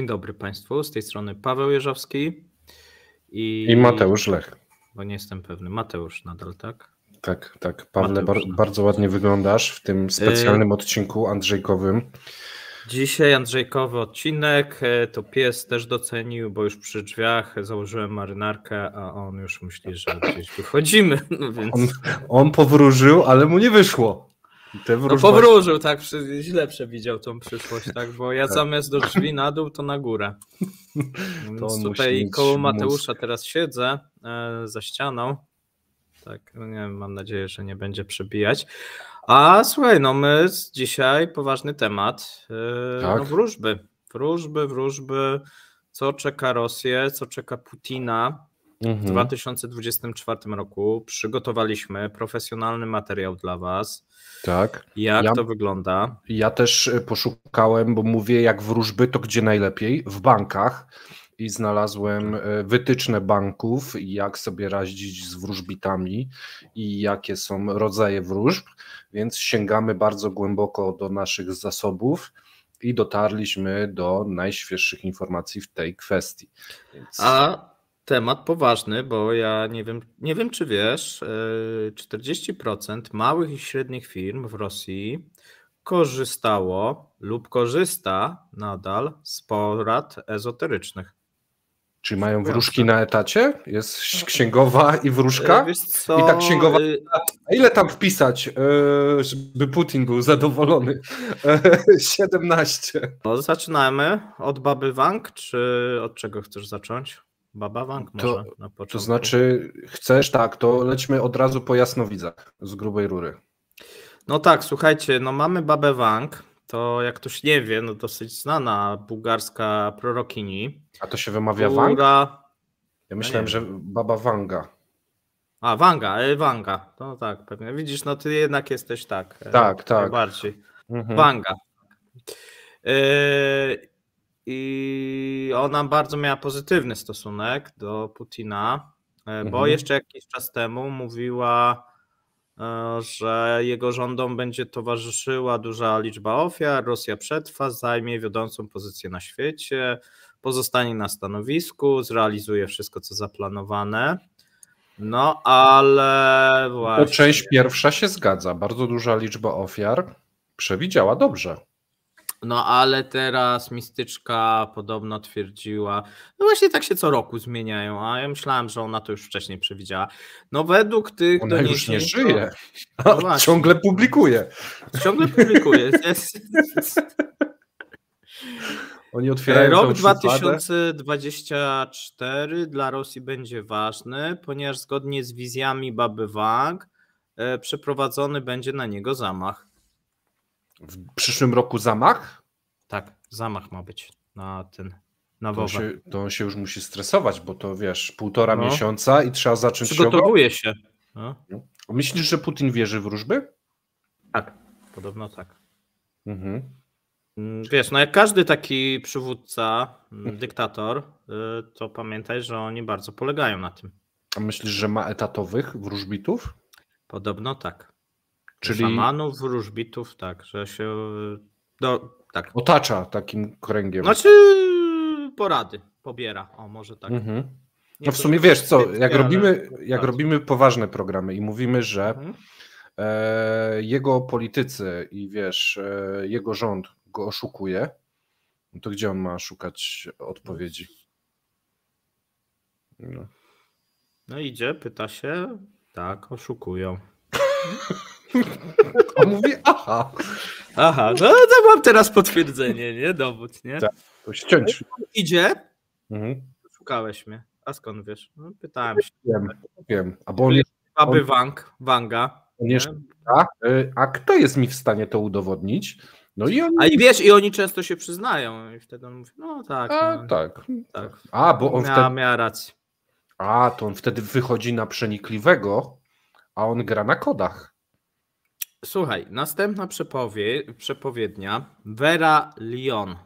Dzień dobry Państwu, z tej strony Paweł Jeżowski i, I Mateusz Lech. Bo nie jestem pewny, Mateusz nadal, tak? Tak, tak. Pawle, bar bardzo ładnie wyglądasz w tym specjalnym y odcinku Andrzejkowym. Dzisiaj Andrzejkowy odcinek, e, to pies też docenił, bo już przy drzwiach założyłem marynarkę, a on już myśli, że gdzieś wychodzimy. No więc... on, on powróżył, ale mu nie wyszło. No powróżył, tak, źle przewidział tą przyszłość, tak, bo ja tak. zamiast do drzwi na dół, to na górę. Więc tutaj koło Mateusza mózg. teraz siedzę e, za ścianą. Tak, no nie wiem, mam nadzieję, że nie będzie przebijać. A słuchaj, no my dzisiaj poważny temat. E, tak. No wróżby. Wróżby, wróżby. Co czeka Rosję, co czeka Putina mhm. w 2024 roku. Przygotowaliśmy profesjonalny materiał dla Was tak. Jak ja, to wygląda? Ja też e, poszukałem, bo mówię, jak wróżby, to gdzie najlepiej? W bankach. I znalazłem e, wytyczne banków, jak sobie radzić z wróżbitami i jakie są rodzaje wróżb, więc sięgamy bardzo głęboko do naszych zasobów i dotarliśmy do najświeższych informacji w tej kwestii. Więc... A temat poważny, bo ja nie wiem, nie wiem czy wiesz, 40% e, małych i średnich firm w Rosji korzystało lub korzysta nadal z porad ezoterycznych. Czy mają wróżki na etacie? Jest księgowa i wróżka? I tak księgowa. A ile tam wpisać, e, żeby Putin był zadowolony? 17. No, zaczynamy od Baby Wang, czy od czego chcesz zacząć? Baba Wang może to, na początku. To znaczy, chcesz tak, to lećmy od razu po jasnowidzach z grubej rury. No tak, słuchajcie, no mamy Babę Wang, to jak ktoś nie wie, no dosyć znana bułgarska prorokini. A to się wymawia która... Wang? Ja myślałem, że Baba Wanga. A, Wanga, e, Wanga. No tak, pewnie. Widzisz, no ty jednak jesteś tak. E, tak, tak. Bardziej. Mhm. Wanga. E, i ona bardzo miała pozytywny stosunek do Putina, e, bo mhm. jeszcze jakiś czas temu mówiła, e, że jego rządom będzie towarzyszyła duża liczba ofiar, Rosja przetrwa, zajmie wiodącą pozycję na świecie, pozostanie na stanowisku, zrealizuje wszystko, co zaplanowane. No, ale właśnie. To część pierwsza się zgadza. Bardzo duża liczba ofiar przewidziała dobrze. No ale teraz mistyczka podobno twierdziła, no właśnie tak się co roku zmieniają, a ja myślałem, że ona to już wcześniej przewidziała. No według tych Ona już nie żyje, no ciągle publikuje. Ciągle publikuje. Oni otwierają Rok 2024 dla Rosji będzie ważny, ponieważ zgodnie z wizjami Baby Wang e, przeprowadzony będzie na niego zamach. W przyszłym roku zamach? Tak, zamach ma być na ten. Na to, się, to on się już musi stresować, bo to wiesz, półtora no. miesiąca i trzeba zacząć Przygotowuje się. No. no. Myślisz, że Putin wierzy w wróżby? Tak, podobno tak. Mhm. Mm, wiesz, no jak każdy taki przywódca, mm, dyktator, y, to pamiętaj, że oni bardzo polegają na tym. A myślisz, że ma etatowych wróżbitów? Podobno tak. Czyli szamanów, wróżbitów, tak, że się no, tak. otacza takim kręgiem. Znaczy porady pobiera, o może tak. Mhm. No w sumie wiesz co, jak robimy, jak robimy poważne programy i mówimy, że mhm. e, jego politycy i wiesz, e, jego rząd go oszukuje, no to gdzie on ma szukać odpowiedzi? No. no idzie, pyta się, tak, oszukują. On mówi, aha. Aha, no to mam teraz potwierdzenie, nie? Dowód, nie? Tak, to ściąć. Idzie? Mhm. Szukałeś mnie. A skąd wiesz? No, pytałem się. Wiem, wiem. A bo on jest... Aby Wang, Wanga. On jest, a, y, a kto jest mi w stanie to udowodnić? No i oni... A i wiesz, i oni często się przyznają i wtedy on mówi, no tak. A, no, tak. tak. A, bo on miała, wtedy... miała rację. A, to on wtedy wychodzi na przenikliwego, a on gra na kodach. Słuchaj, następna przepowie, przepowiednia Vera Lyon.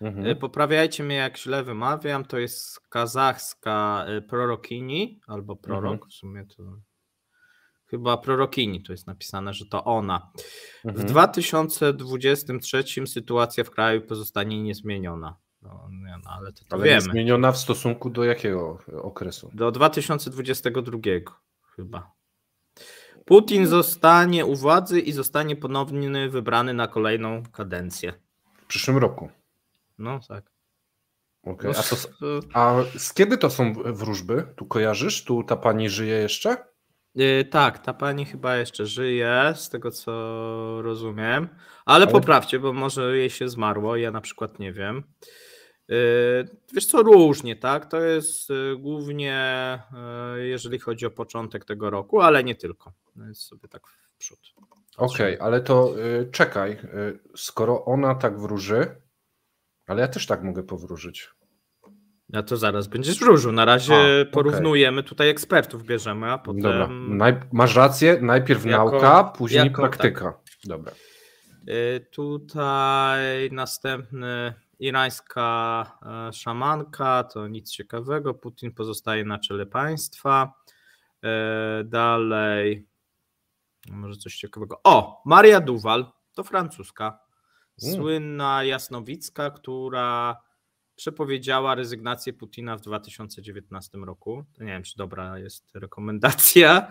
Mhm. E, poprawiajcie mnie, jak źle wymawiam. To jest kazachska e, prorokini albo prorok. Mhm. W sumie to chyba prorokini to jest napisane, że to ona. Mhm. W 2023 sytuacja w kraju pozostanie niezmieniona. No, nie, no, ale to, to ale wiemy. zmieniona w stosunku do jakiego okresu? Do 2022 chyba. Putin zostanie u władzy i zostanie ponownie wybrany na kolejną kadencję. W przyszłym roku. No tak. Okay. A, to, a z kiedy to są wróżby? Tu kojarzysz? Tu ta pani żyje jeszcze? Yy, tak, ta pani chyba jeszcze żyje, z tego co rozumiem. Ale, ale, poprawcie, bo może jej się zmarło, ja na przykład nie wiem. Yy, wiesz co, różnie, tak? To jest yy, głównie, yy, jeżeli chodzi o początek tego roku, ale nie tylko. Jest sobie tak w przód. Okej, okay, ale to y, czekaj, y, skoro ona tak wróży, ale ja też tak mogę powróżyć. No to zaraz będziesz wróżył. Na razie a, porównujemy, okay. tutaj ekspertów bierzemy, a potem. Dobra. Naj... Masz rację, najpierw jako, nauka, później jako, praktyka. Tak. Dobra. Y, tutaj następny irańska e, szamanka, to nic ciekawego. Putin pozostaje na czele państwa. E, dalej, może coś ciekawego. O, Maria Duwal, to francuska. Mm. Słynna jasnowicka, która przepowiedziała rezygnację Putina w 2019 roku. Nie wiem, czy dobra jest rekomendacja,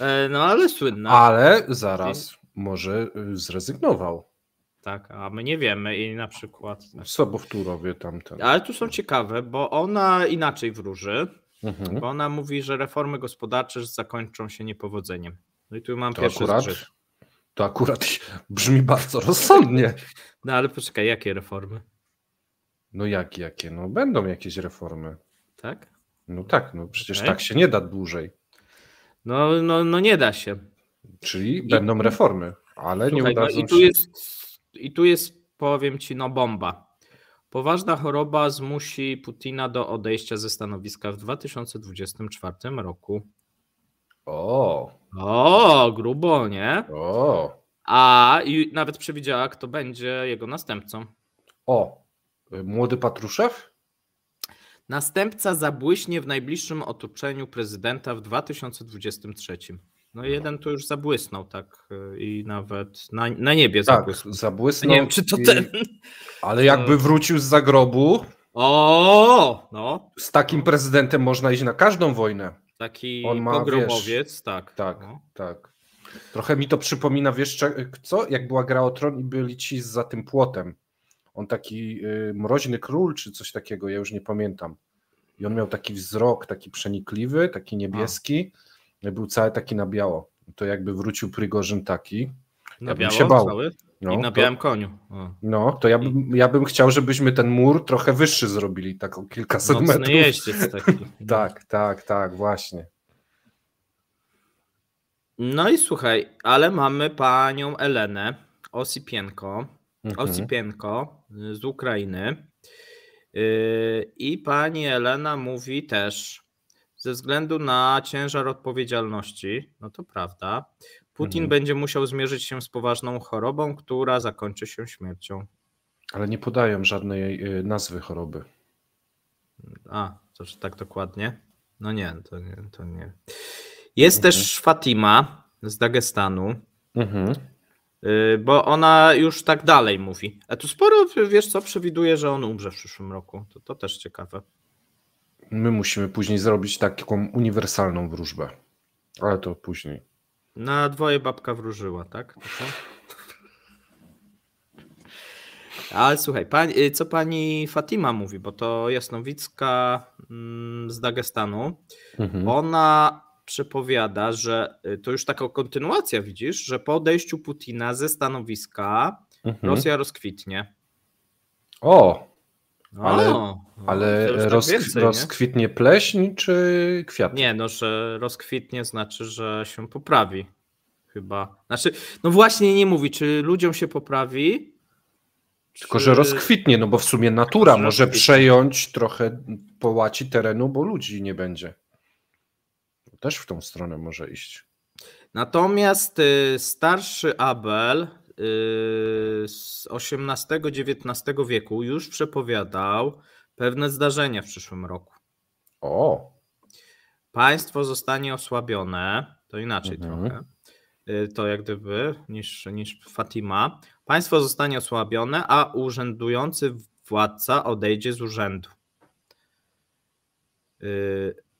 e, no ale słynna. Ale zaraz, może y, zrezygnował. Tak, a my nie wiemy i na przykład... Sobowtórowie tamten. Ale tu są ciekawe, bo ona inaczej wróży, mhm. bo ona mówi, że reformy gospodarcze zakończą się niepowodzeniem. No i tu mam to pierwszy akurat, zgrzyt. To akurat brzmi bardzo rozsądnie. No ale poczekaj, jakie reformy? No jak, jakie? No będą jakieś reformy. Tak? No tak, no przecież okay. tak się nie da dłużej. No, no, no nie da się. Czyli I, będą reformy, ale słuchaj, nie udadzą no i tu się... Jest, I tu jest, powiem ci, no bomba. Poważna choroba zmusi Putina do odejścia ze stanowiska w 2024 roku. O. O, grubo, nie? O. A i nawet przewidziała, kto będzie jego następcą. O, młody Patruszew? Następca zabłyśnie w najbliższym otoczeniu prezydenta w 2023. No jeden to już zabłysnął, tak i nawet na, na niebie tak, zabłysnął. zabłysnął. Nie wiem, czy to i... ten. Ale jakby wrócił z zagrobu. O, no. Z takim prezydentem można iść na każdą wojnę. Taki On ma, pogromowiec, wiesz, tak. Tak, no. tak. Trochę mi to przypomina, wiesz co, jak była gra o tron i byli ci za tym płotem. On taki y, mroźny król, czy coś takiego, ja już nie pamiętam. I on miał taki wzrok, taki przenikliwy, taki niebieski, A. był cały taki na biało. To jakby wrócił Prygorzyn taki. Na ja biało, się bał. Cały? No, I na białym koniu. O. No, to ja bym, ja bym chciał, żebyśmy ten mur trochę wyższy zrobili, tak o kilkaset Nocny metrów. jeździec taki. tak, tak, tak, właśnie. No i słuchaj, ale mamy panią Elenę Osipienko, mhm. Osipienko z Ukrainy. Yy, I pani Elena mówi też, ze względu na ciężar odpowiedzialności, no to prawda, Putin mhm. będzie musiał zmierzyć się z poważną chorobą, która zakończy się śmiercią. Ale nie podają żadnej y, nazwy choroby. A, to tak dokładnie? No nie, to nie. To nie. Jest mhm. też Fatima z Dagestanu. Mhm. Y, bo ona już tak dalej mówi. A tu sporo, wiesz co, przewiduje, że on umrze w przyszłym roku. To, to też ciekawe. My musimy później zrobić taką uniwersalną wróżbę. Ale to później. Na dwoje babka wróżyła, tak? Ale słuchaj, pani, y, co pani Fatima mówi, bo to jasnowicka mm, z Dagestanu. Mhm. Ona przepowiada, że y, to już taka kontynuacja, widzisz, że po odejściu Putina ze stanowiska mhm. Rosja rozkwitnie. O! Ale, o, ale tak roz, więcej, rozkwitnie nie? pleśń czy kwiat? Nie, no, że rozkwitnie znaczy, że się poprawi. Chyba. Znaczy, no właśnie nie mówi, czy ludziom się poprawi. Tylko, czy... że rozkwitnie, no bo w sumie natura może przejąć trochę połaci terenu, bo ludzi nie będzie. Też w tą stronę może iść. Natomiast y, starszy Abel z XVIII-XIX wieku już przepowiadał pewne zdarzenia w przyszłym roku. O! Państwo zostanie osłabione, to inaczej mhm. trochę, y, to jak gdyby niż, niż Fatima. Państwo zostanie osłabione, a urzędujący władca odejdzie z urzędu.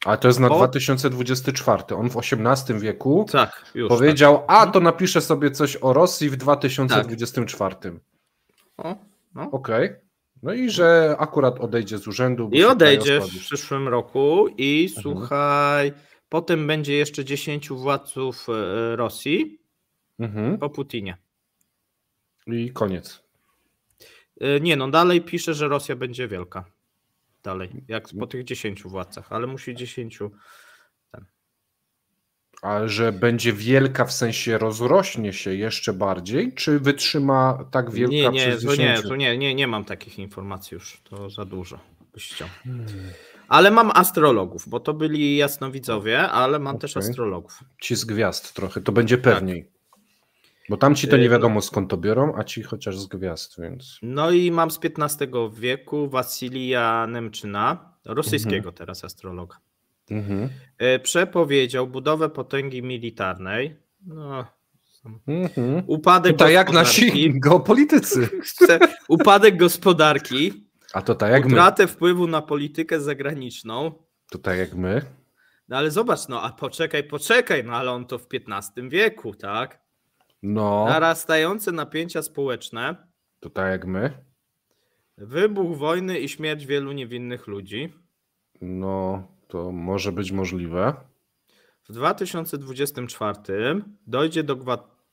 A to jest na 2024. On w XVIII wieku tak, już, powiedział, tak. a to napiszę sobie coś o Rosji w 2024. Tak. no. Okej. Okay. No i że akurat odejdzie z urzędu. I odejdzie w przyszłym roku i mhm. słuchaj, potem będzie jeszcze 10 władców e, Rosji mhm. po Putinie. I koniec. E, nie, no dalej pisze, że Rosja będzie wielka dalej, jak po tych 10 władcach, ale musi 10. Ten. A że będzie wielka w sensie rozrośnie się jeszcze bardziej, czy wytrzyma tak wielka nie, nie, przez nie, to nie, nie, nie mam takich informacji już, to za dużo byś chciał. Hmm. Ale mam astrologów, bo to byli jasnowidzowie, ale mam okay. też astrologów. Ci z gwiazd trochę, to będzie tak. pewniej. Tak. Bo tam ci to nie y, wiadomo skąd to biorą, a ci chociaż z gwiazd, więc. No i mam z XV wieku Wasilija Nemczyna, rosyjskiego mhm. teraz astrologa. Mhm. Y, przepowiedział budowę potęgi militarnej. No, mhm. Upadek to jak nasi geopolitycy. upadek gospodarki. A to tak jak utratę my. Wpływu na politykę zagraniczną. To tak jak my. No ale zobacz, no a poczekaj, poczekaj, no ale on to w XV wieku, tak? No. Narastające napięcia społeczne. To tak jak my. Wybuch wojny i śmierć wielu niewinnych ludzi. No, to może być możliwe. W 2024 dojdzie do,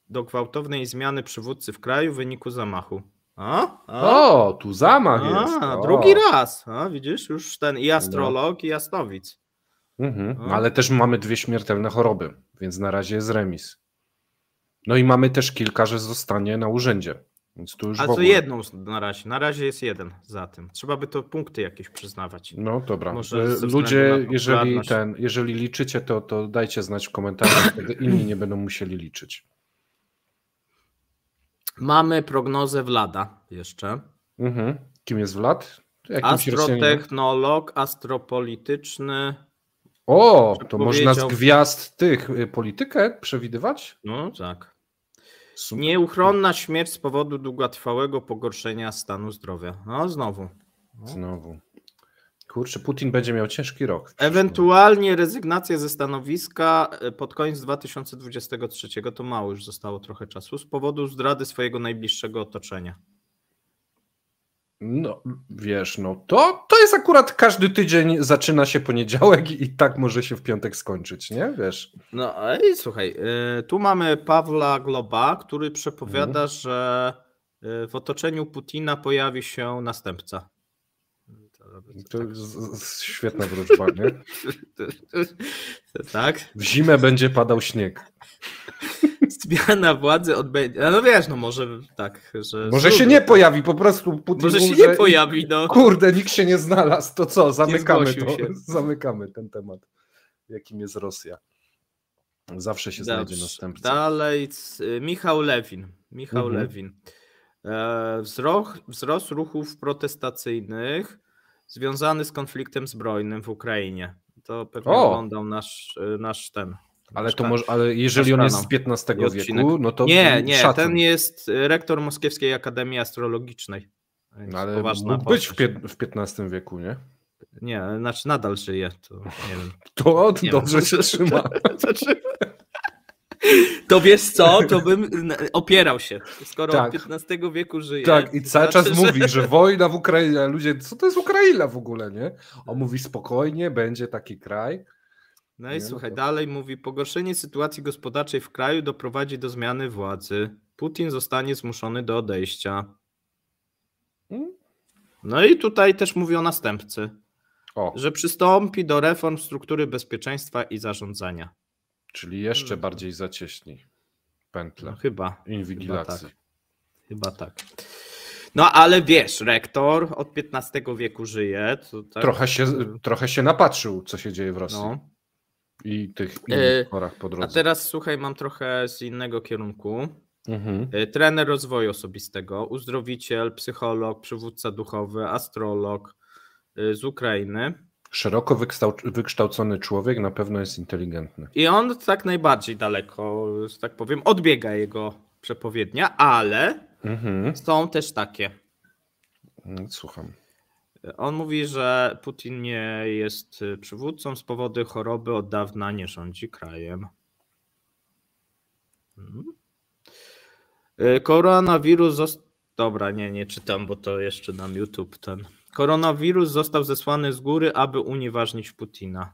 do gwałtownej zmiany przywódcy w kraju w wyniku zamachu. A? A? O, tu zamach A, jest. O. Drugi raz. A, widzisz, już ten i astrolog, no. i jasnowic. Mhm. Ale też mamy dwie śmiertelne choroby, więc na razie jest remis. No i mamy też kilka, że zostanie na urzędzie. Więc tu już A to jedną na razie. Na razie jest jeden za tym. Trzeba by to punkty jakieś przyznawać. No dobra. Może Ludzie, jeżeli, ten, jeżeli liczycie, to, to dajcie znać w komentarzach, wtedy inni nie będą musieli liczyć. Mamy prognozę Wlada jeszcze. Mhm. Kim jest Wlad? Astrotechnolog, astropolityczny. O, to można z gwiazd tych y, politykę przewidywać? No tak. Nieuchronna śmierć z powodu długotrwałego pogorszenia stanu zdrowia. No znowu. No. Znowu. Kurczę, Putin będzie miał ciężki rok. Ewentualnie rezygnacja ze stanowiska e, pod koniec 2023, to mało już zostało trochę czasu, z powodu zdrady swojego najbliższego otoczenia. No, wiesz, no to, to jest akurat każdy tydzień zaczyna się poniedziałek i tak może się w piątek skończyć, nie? Wiesz. No i słuchaj, y, tu mamy Pawła Globa, który przepowiada, hmm. że y, w otoczeniu Putina pojawi się następca. To jest świetna wróżba, nie? tak. W zimę będzie padał śnieg. Zmiana władzy odbędzie. No wiesz, no może tak, że. Może się nie pojawi, po prostu Putin Może się nie pojawi, no. Kurde, nikt się nie znalazł. To co? Zamykamy to. Się. Zamykamy ten temat. Jakim jest Rosja. Zawsze się Dobrze. znajdzie następca. Dalej, Michał Lewin. Michał mhm. Lewin. E, wzrost, wzrost ruchów protestacyjnych związany z konfliktem zbrojnym w Ukrainie. To pewnie o! oglądał nasz, e, nasz ten ale to może, ale jeżeli on jest z XV wieku, no to. Nie, nie, szacun. ten jest rektor Moskiewskiej Akademii Astrologicznej. No ale mógł być w, w XV wieku, nie? Nie, znaczy nadal żyje, to nie wiem. To on dobrze wiem. się trzyma. To wiesz co, to bym opierał się, skoro tak. od XV wieku żyje. Tak, i cały znaczy, czas że... mówi, że wojna w Ukrainie, ludzie, co to jest Ukraina w ogóle, nie? On mówi spokojnie, będzie taki kraj. No i nie, no słuchaj, no to... dalej mówi, pogorszenie sytuacji gospodarczej w kraju doprowadzi do zmiany władzy. Putin zostanie zmuszony do odejścia. Hmm? No i tutaj też mówi o następcy, o. że przystąpi do reform struktury bezpieczeństwa i zarządzania. Czyli jeszcze hmm. bardziej zacieśni pętlę. No, chyba. Inwigilacji. Chyba tak. Chyba tak. No ale wiesz, rektor od XV wieku żyje. Tak... Trochę, się, trochę się napatrzył, co się dzieje w Rosji. No. I tych innych e, porach po drodze. A teraz słuchaj, mam trochę z innego kierunku. Mhm. E, trener rozwoju osobistego, uzdrowiciel, psycholog, przywódca duchowy, astrolog e, z Ukrainy. Szeroko wykształcony człowiek na pewno jest inteligentny. I on tak najbardziej daleko, że tak powiem, odbiega jego przepowiednia, ale mhm. są też takie. Mm, słucham. On mówi, że Putin nie jest przywódcą z powodu choroby, od dawna nie rządzi krajem. Hmm. Y, koronawirus został. Dobra, nie, nie czytam, bo to jeszcze nam YouTube ten. Koronawirus został zesłany z góry, aby unieważnić Putina.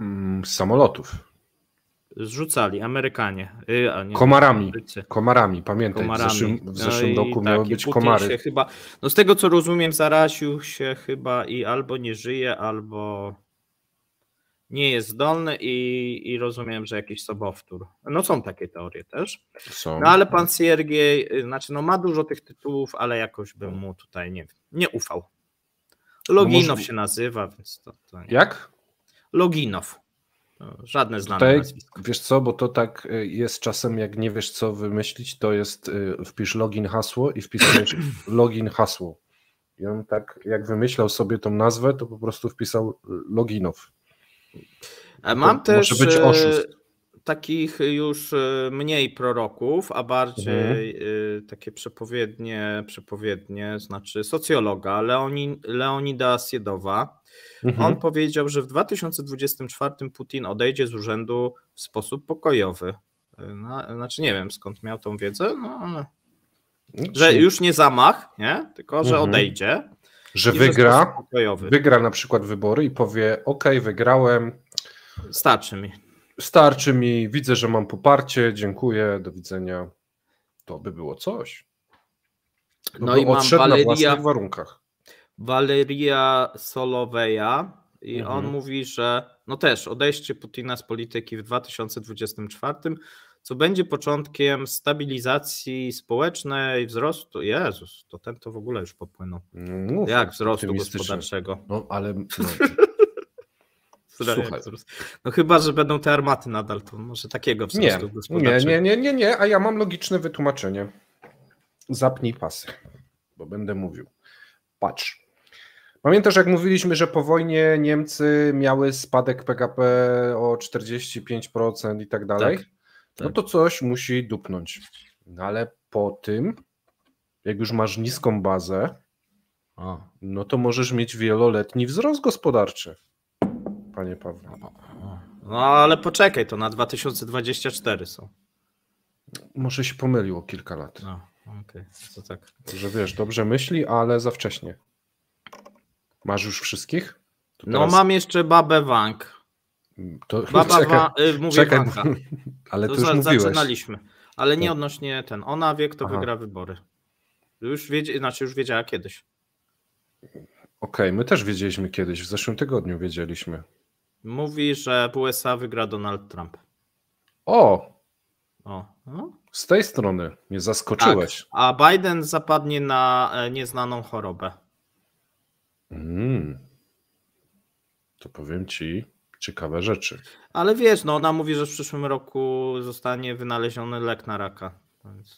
Mm, samolotów. Zrzucali Amerykanie. Y, nie, komarami. Komarami, pamiętaj. Komarami. W zeszłym, w zeszłym no roku miały tak, być komary. chyba, no z tego co rozumiem, zaraził się chyba i albo nie żyje, albo nie jest zdolny i, i rozumiem, że jakiś sobowtór. No są takie teorie też. Są. No ale pan Siergiej, y, znaczy no ma dużo tych tytułów, ale jakoś bym mu tutaj nie, nie ufał. Loginow no może... się nazywa, więc to, to. Jak? Loginow. Żadne znane Tutaj, nazwisko. Wiesz co, bo to tak y, jest czasem, jak nie wiesz co wymyślić, to jest y, wpisz login hasło i wpisujesz login hasło. I on tak, jak wymyślał sobie tą nazwę, to po prostu wpisał loginow. Mam też może być e, oszust. takich już e, mniej proroków, a bardziej mhm. takie przepowiednie, przepowiednie, znaczy socjologa Leoni, Leonida Siedowa. Mhm. On powiedział, że w 2024 Putin odejdzie z urzędu w sposób pokojowy. No, znaczy nie wiem skąd miał tą wiedzę, no, ale... że już nie zamach, nie? tylko że mhm. odejdzie. Że wygra, wygra na przykład wybory i powie: OK, wygrałem. Starczy mi. Starczy mi, widzę, że mam poparcie, dziękuję, do widzenia. To by było coś. To no i mam Waleria, na warunkach. Waleria Soloweja i mhm. on mówi, że no też odejście Putina z polityki w 2024 co będzie początkiem stabilizacji społecznej, wzrostu. Jezus, to ten to w ogóle już popłynął. No, Jak wzrostu gospodarczego? No ale. No. Słuchaj. No chyba, że będą te armaty nadal, to może takiego wzrostu nie, gospodarczego. Nie, nie, nie, nie, nie, a ja mam logiczne wytłumaczenie. Zapnij pasy, bo będę mówił. Patrz. Pamiętasz, jak mówiliśmy, że po wojnie Niemcy miały spadek PKP o 45% i tak dalej? Tak. No tak. to coś musi dupnąć. No ale po tym, jak już masz niską bazę, A. no to możesz mieć wieloletni wzrost gospodarczy, panie Pawle. No ale poczekaj, to na 2024 są. Może się pomyliło kilka lat. No, okej, okay. to tak. Że wiesz, dobrze myśli, ale za wcześnie. Masz już wszystkich? No mam jeszcze babę Wang. To, Baba czekaj, wa, y, mówię czekaj, ale to, to już za, zaczynaliśmy. Ale nie odnośnie ten. Ona wie, kto Aha. wygra wybory. Już wiedzie, znaczy już wiedziała kiedyś. Okej, okay, my też wiedzieliśmy kiedyś, w zeszłym tygodniu wiedzieliśmy. Mówi, że w USA wygra Donald Trump. O! o no? Z tej strony mnie zaskoczyłeś. Tak, a Biden zapadnie na e, nieznaną chorobę. Mm. To powiem ci, ciekawe rzeczy. Ale wiesz, no ona mówi, że w przyszłym roku zostanie wynaleziony lek na raka.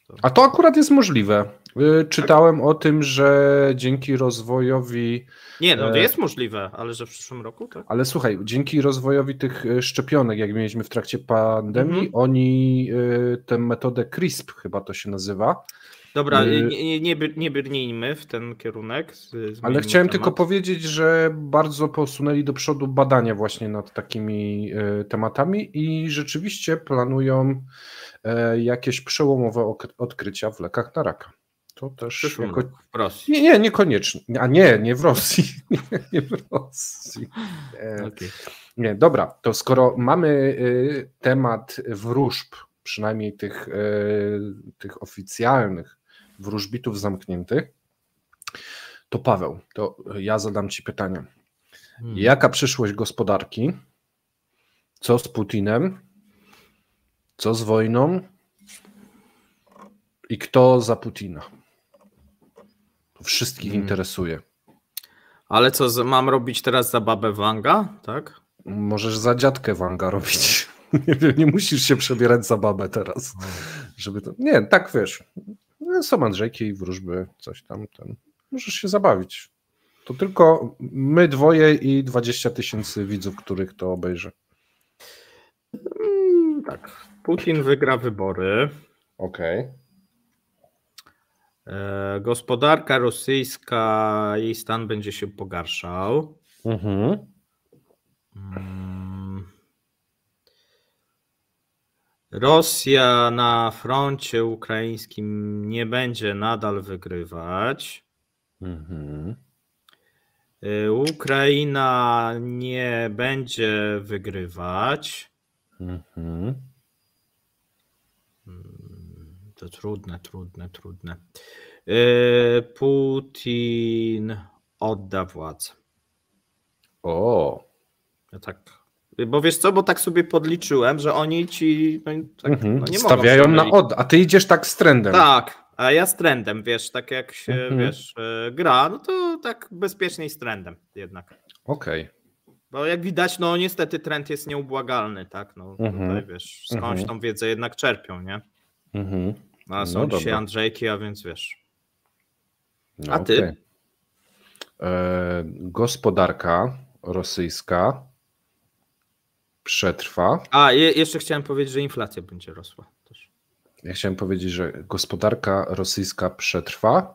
To... A to akurat jest możliwe. Y, czytałem tak? o tym, że dzięki rozwojowi. Nie, no to e, jest możliwe, ale że w przyszłym roku, tak? Ale słuchaj, dzięki rozwojowi tych e, szczepionek, jak mieliśmy w trakcie pandemii, mhm. oni e, tę metodę CRISP chyba to się nazywa. Dobra, y, nie, nie, nie brnijmy w ten kierunek. Ale chciałem temat. tylko powiedzieć, że bardzo posunęli do przodu badania właśnie nad takimi y, tematami i rzeczywiście planują e, jakieś przełomowe odkrycia w lekach na raka. To też jako... w Rosji. Nie, nie, niekoniecznie. A nie, nie w Rosji. Nie, nie w Rosji. E, okay. Nie, dobra, to skoro mamy y, temat wróżb, przynajmniej tych, tych oficjalnych, wróżbitów zamkniętych, to Paweł, to ja zadam Ci pytanie. Hmm. Jaka przyszłość gospodarki? Co z Putinem? Co z wojną? I kto za Putina? To wszystkich hmm. interesuje. Ale co, mam robić teraz za babę Wanga, tak? Możesz za dziadkę Wanga robić. Nie, nie musisz się przebierać za babę teraz. Żeby to... Nie, tak wiesz. Są Andrzejki, wróżby, coś tam. Ten. Możesz się zabawić. To tylko my dwoje i 20 tysięcy widzów, których to obejrzy. Mm, tak. Putin wygra wybory. Okej. E, gospodarka rosyjska, jej stan będzie się pogarszał. Mhm. Mm. Rosja na froncie ukraińskim nie będzie nadal wygrywać. Mhm. E, Ukraina nie będzie wygrywać. Mhm. Mm, to trudne, trudne, trudne. E, Putin odda władzę. O. Ja tak. Bo wiesz co, bo tak sobie podliczyłem, że oni ci no, tak, mhm. no nie stawiają na od, a ty idziesz tak z trendem. Tak, a ja z trendem, wiesz, tak jak się mhm. wiesz, e, gra, no to tak bezpieczniej z trendem jednak. Okej. Okay. Bo jak widać, no niestety trend jest nieubłagalny, tak? No mhm. tutaj wiesz, skądś mhm. tą wiedzę jednak czerpią, nie? Mhm. A są no dzisiaj dobra. Andrzejki, a więc wiesz. No a ty? Okay. E, gospodarka rosyjska przetrwa. A, je, jeszcze chciałem powiedzieć, że inflacja będzie rosła. Też. Ja chciałem powiedzieć, że gospodarka rosyjska przetrwa.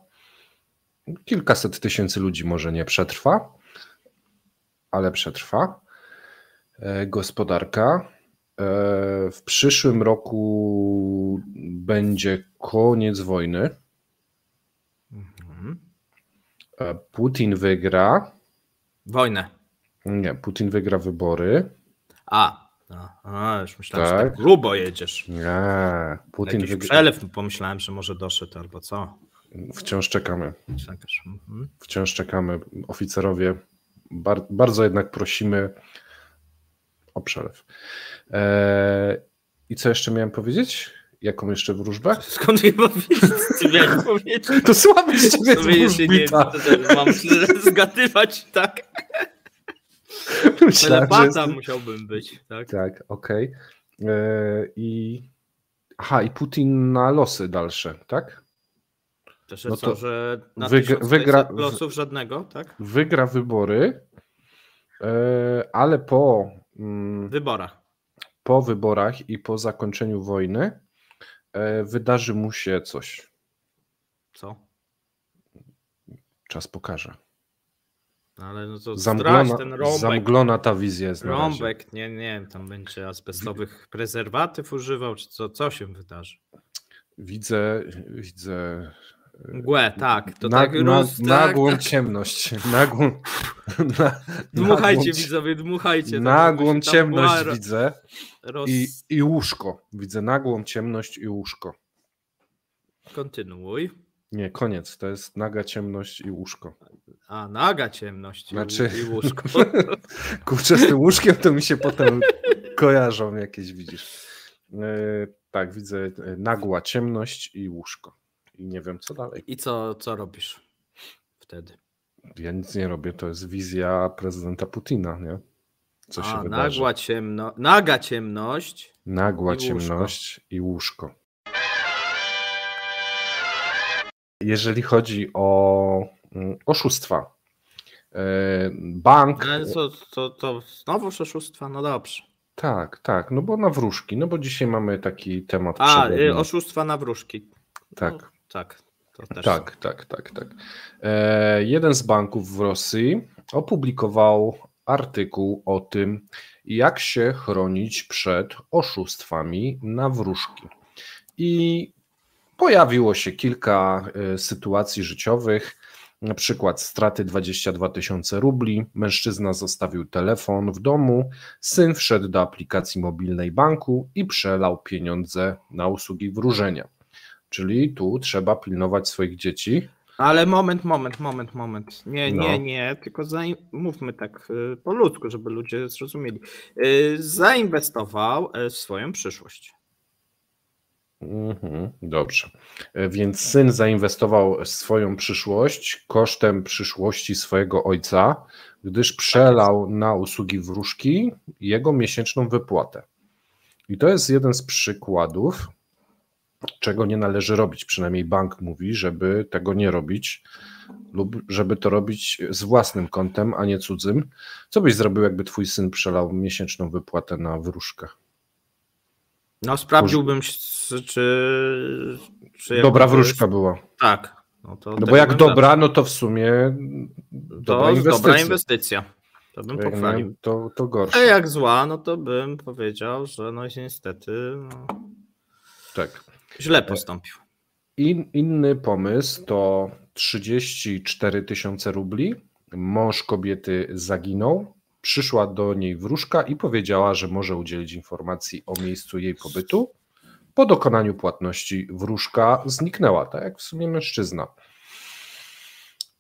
Kilkaset tysięcy ludzi może nie przetrwa, ale przetrwa. E, gospodarka. E, w przyszłym roku będzie koniec wojny. Mhm. E, Putin wygra. Wojnę. Nie, Putin wygra wybory. A, a już myślałem, tak. że tak grubo jedziesz. Nie, Putin wygra. przelew pomyślałem, że może doszedł albo co. Wciąż czekamy. Mhm. Wciąż czekamy. Oficerowie, bar bardzo jednak prosimy o przelew. Eee, I co jeszcze miałem powiedzieć? Jaką jeszcze wróżbę? Skąd je powiedzieć? Co miałem powiedzieć? To słaby z ciebie wróżbita. Mam zgadywać, tak? Myślałem, Telepata musiałbym być, tak? Tak, okej. Okay. E, I aha, i Putin na losy dalsze, tak? To, no to co, że na wygra, wygra losów żadnego, tak? Wygra wybory, e, ale po mm, wyborach. Po wyborach i po zakończeniu wojny e, wydarzy mu się coś. Co? Czas pokaże. Ale no to zamglona, ten rąbek. Zamglona ta wizja jest Rąbek, nie, nie tam będzie azbestowych prezerwatyw używał, czy co, co się wydarzy? Widzę, widzę Mgłę, tak. To na, tak na, tak, nagłą tak. ciemność. Nagłą, na, dmuchajcie nagłą, widzowie, dmuchajcie. Nagłą ciemność widzę roz... i, i łóżko. Widzę nagłą ciemność i łóżko. Kontynuuj. Nie, koniec. To jest naga ciemność i łóżko. A, naga ciemność znaczy... i łóżko. Kurczę, z tym łóżkiem to mi się potem kojarzą jakieś, widzisz. Yy, tak, widzę e, nagła ciemność i łóżko. I nie wiem, co dalej. I co, co robisz wtedy? Ja nic nie robię, to jest wizja prezydenta Putina, nie? Co A, się wydarzy. Nagła ciemno... Naga ciemność. Nagła i ciemność i łóżko. Jeżeli chodzi o mm, oszustwa. E, bank. Ale to, to, to znowu oszustwa? No dobrze. Tak, tak, no bo na wróżki, no bo dzisiaj mamy taki temat. A, y, oszustwa na wróżki. Tak. No, tak. Tak, tak, tak, tak. E, jeden z banków w Rosji opublikował artykuł o tym, jak się chronić przed oszustwami na wróżki. I Pojawiło się kilka e, sytuacji życiowych, na przykład straty 22 tysiące rubli, mężczyzna zostawił telefon w domu, syn wszedł do aplikacji mobilnej banku i przelał pieniądze na usługi wróżenia. Czyli tu trzeba pilnować swoich dzieci. Ale moment, moment, moment, moment. Nie, no. nie, nie, tylko mówmy tak e, po ludzku, żeby ludzie zrozumieli. E, zainwestował w swoją przyszłość. Mhm, dobrze. E, więc syn zainwestował swoją przyszłość kosztem przyszłości swojego ojca, gdyż przelał na usługi wróżki jego miesięczną wypłatę. I to jest jeden z przykładów, czego nie należy robić. Przynajmniej bank mówi, żeby tego nie robić, lub żeby to robić z własnym kontem, a nie cudzym. Co byś zrobił, jakby twój syn przelał miesięczną wypłatę na wróżkę? No, sprawdziłbym, czy. czy Dobra wróżka była. Tak. No, to no bo jak dobra, no to w sumie dobra to inwestycja. dobra inwestycja. To bym pochwalił. To, to gorsze. A jak zła, no to bym powiedział, że no niestety no, tak. źle postąpił. In, inny pomysł to 34 tysiące rubli. Mąż kobiety zaginął. Przyszła do niej wróżka i powiedziała, że może udzielić informacji o miejscu jej pobytu. Po dokonaniu płatności wróżka zniknęła, tak jak w sumie mężczyzna.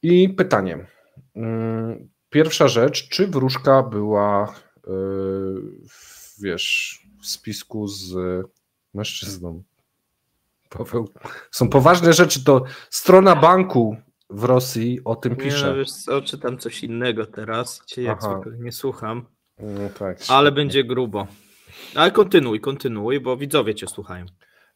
I pytanie. Mm, pierwsza rzecz, czy wróżka była, yy, wiesz, w spisku z mężczyzną? Paweł, są poważne rzeczy, to strona banku w Rosji o tym pisze. Nie, no wiesz co, czytam coś innego teraz, cię jak zwykle nie słucham, no tak, ale będzie grubo. Ale kontynuuj, kontynuuj, bo widzowie cię słuchają.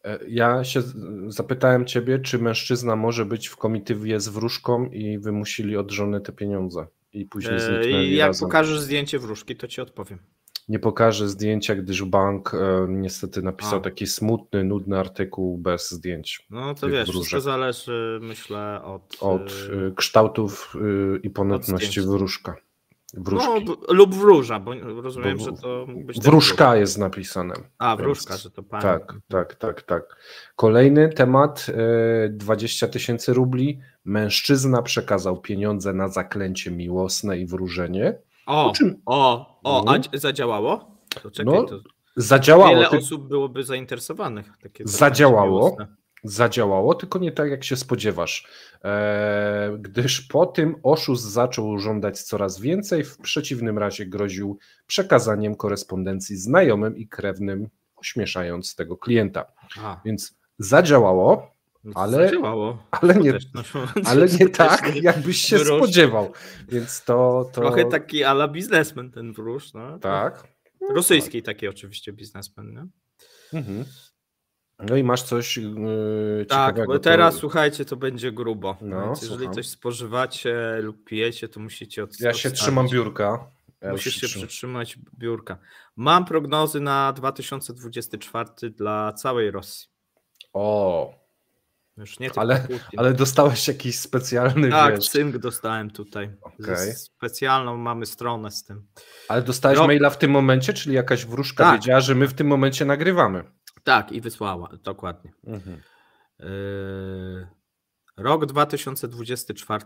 E, ja się zapytałem ciebie, czy mężczyzna może być w komitywie z wróżką i wymusili od żony te pieniądze i później e, zniknęli I jak razem. pokażesz zdjęcie wróżki, to ci odpowiem. Nie pokażę zdjęcia, gdyż bank e, niestety napisał A. taki smutny, nudny artykuł bez zdjęć. No to wiesz, wróżek. wszystko zależy myślę od... Od kształtów i ponadności wróżka. Wróżki. No, lub wróża, bo rozumiem, bo, że to mógł być. Wróżka jest napisane. A, wróżka, że to pani. Tak, tak, tak, tak. Kolejny temat: 20 e, tysięcy rubli. Mężczyzna przekazał pieniądze na zaklęcie miłosne i wróżenie. O, czym... o, o, a mhm. zadziałało? To czekaj, no, to... Zadziałało. Wiele osób byłoby zainteresowanych. zadziałało. Zadziałało, tylko nie tak jak się spodziewasz, e, gdyż po tym oszust zaczął żądać coraz więcej, w przeciwnym razie groził przekazaniem korespondencji znajomym i krewnym, ośmieszając tego klienta. A. Więc zadziałało, no ale, zadziałało. ale nie, no, ale nie tak, jakbyś się spodziewał. Więc to, to... Trochę taki ala biznesmen ten wróż. No. Tak. Rosyjski taki oczywiście biznesmen. Nie? Mhm. No i masz coś yy, Tak, bo teraz to... słuchajcie, to będzie grubo. No, Więc jeżeli coś spożywacie lub pijecie, to musicie odstawić. Ja się trzymam biurka. Ja Musisz się przytrzymać biurka. Mam prognozy na 2024 dla całej Rosji. O. Już nie ale, ale dostałeś jakiś specjalny Tak, wiesz. cynk dostałem tutaj. Okay. Specjalną mamy stronę z tym. Ale dostałeś no. maila w tym momencie, czyli jakaś wróżka tak. wiedziała, że my w tym momencie nagrywamy. Tak, i wysłała, dokładnie. Mhm. E, rok 2024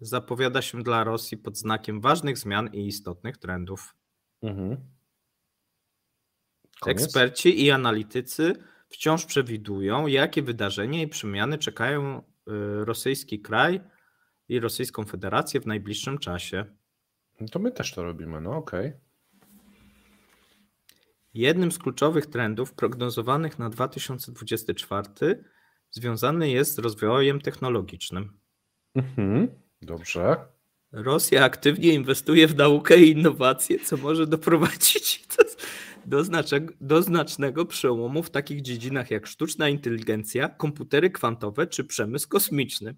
zapowiada się dla Rosji pod znakiem ważnych zmian i istotnych trendów. Mhm. Eksperci i analitycy wciąż przewidują, jakie wydarzenia i przemiany czekają e, rosyjski kraj i Rosyjską Federację w najbliższym czasie. No to my też to robimy, no okej. Okay. Jednym z kluczowych trendów prognozowanych na 2024 związany jest z rozwojem technologicznym. Mhm, dobrze. Rosja aktywnie inwestuje w naukę i innowacje, co może doprowadzić do, znacznego, do znacznego przełomu w takich dziedzinach jak sztuczna inteligencja, komputery kwantowe czy przemysł kosmiczny.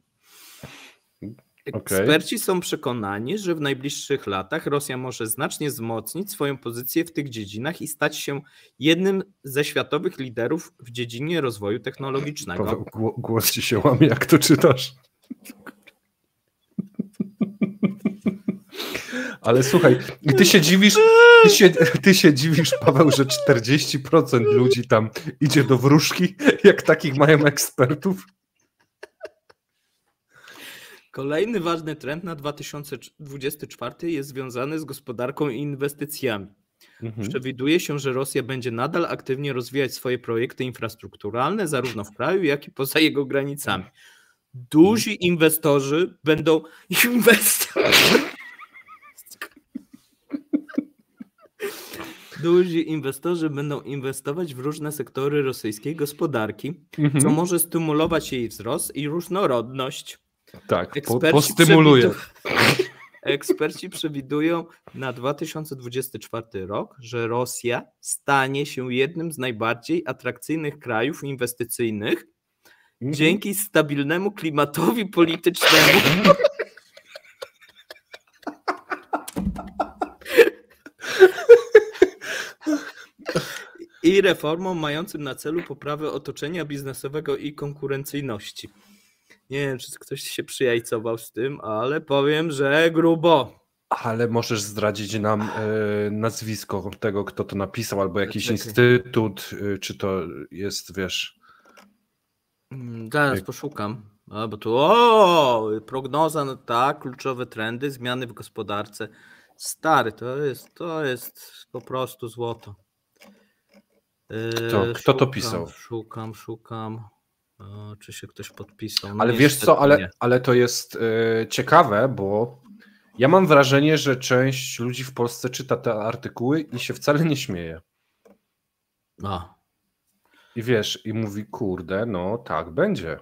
Eksperci okay. są przekonani, że w najbliższych latach Rosja może znacznie wzmocnić swoją pozycję w tych dziedzinach i stać się jednym ze światowych liderów w dziedzinie rozwoju technologicznego. Paweł, głos ci się łamie, jak to czytasz. Ale słuchaj, ty się dziwisz, ty się, ty się dziwisz, Paweł, że 40% ludzi tam idzie do wróżki, jak takich mają ekspertów? Kolejny ważny trend na 2024 jest związany z gospodarką i inwestycjami. Mhm. Przewiduje się, że Rosja będzie nadal aktywnie rozwijać swoje projekty infrastrukturalne, zarówno w kraju, jak i poza jego granicami. Duzi inwestorzy będą inwestować. Duzi inwestorzy będą inwestować w różne sektory rosyjskiej gospodarki, mhm. co może stymulować jej wzrost i różnorodność. Tak, eksperci postymuluje. Eksperci przewidują na 2024 rok, że Rosja stanie się jednym z najbardziej atrakcyjnych krajów inwestycyjnych mhm. dzięki stabilnemu klimatowi politycznemu. I reformom mającym na celu poprawę otoczenia biznesowego i konkurencyjności. Nie wiem, czy ktoś się przyjajcował z tym, ale powiem, że grubo. Ale możesz zdradzić nam e, nazwisko tego, kto to napisał, albo jakiś instytut, e, czy to jest, wiesz. Mm, zaraz jak... poszukam. A, bo tu o, prognoza, no tak, kluczowe trendy, zmiany w gospodarce. Stary, to jest, to jest po prostu złoto. Kto, kto szukam, to pisał? Szukam, szukam. O, czy się ktoś podpisał? No ale wiesz co, ale, ale to jest y, ciekawe, bo ja mam wrażenie, że część ludzi w Polsce czyta te artykuły i się wcale nie śmieje. A. I wiesz, i mówi, kurde, no tak będzie.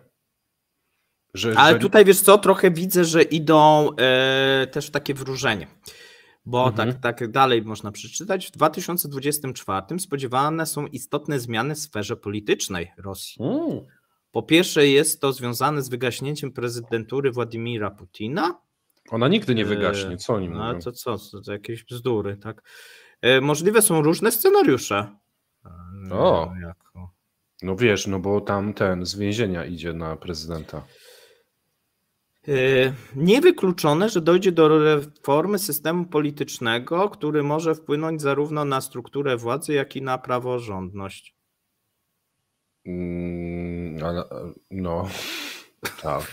Że, Ale że... tutaj wiesz co, trochę widzę, że idą e, też takie wróżenie. Bo mhm. tak, tak dalej można przeczytać. W 2024 spodziewane są istotne zmiany w sferze politycznej Rosji. Mm. Po pierwsze, jest to związane z wygaśnięciem prezydentury Władimira Putina. Ona nigdy nie wygaśnie, co oni no, mówią? No to co, to jakieś bzdury, tak? E, możliwe są różne scenariusze. O, jako... no wiesz, no bo tam ten z więzienia idzie na prezydenta. E, niewykluczone, że dojdzie do reformy systemu politycznego, który może wpłynąć zarówno na strukturę władzy, jak i na praworządność. Mm, ale, no, tak.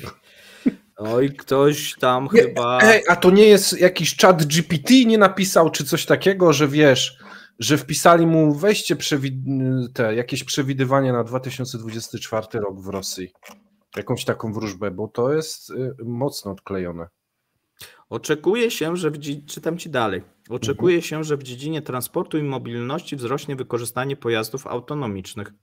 Oj, ktoś tam nie, chyba. Ej, a to nie jest jakiś chat GPT nie napisał, czy coś takiego, że wiesz, że wpisali mu wejście przewi- te, jakieś przewidywania na 2024 rok w Rosji jakąś taką wróżbę, bo to jest y, mocno odklejone. Oczekuje się, że w, czytam ci dalej. Oczekuje mhm. się, że w dziedzinie transportu i mobilności wzrośnie wykorzystanie pojazdów autonomicznych.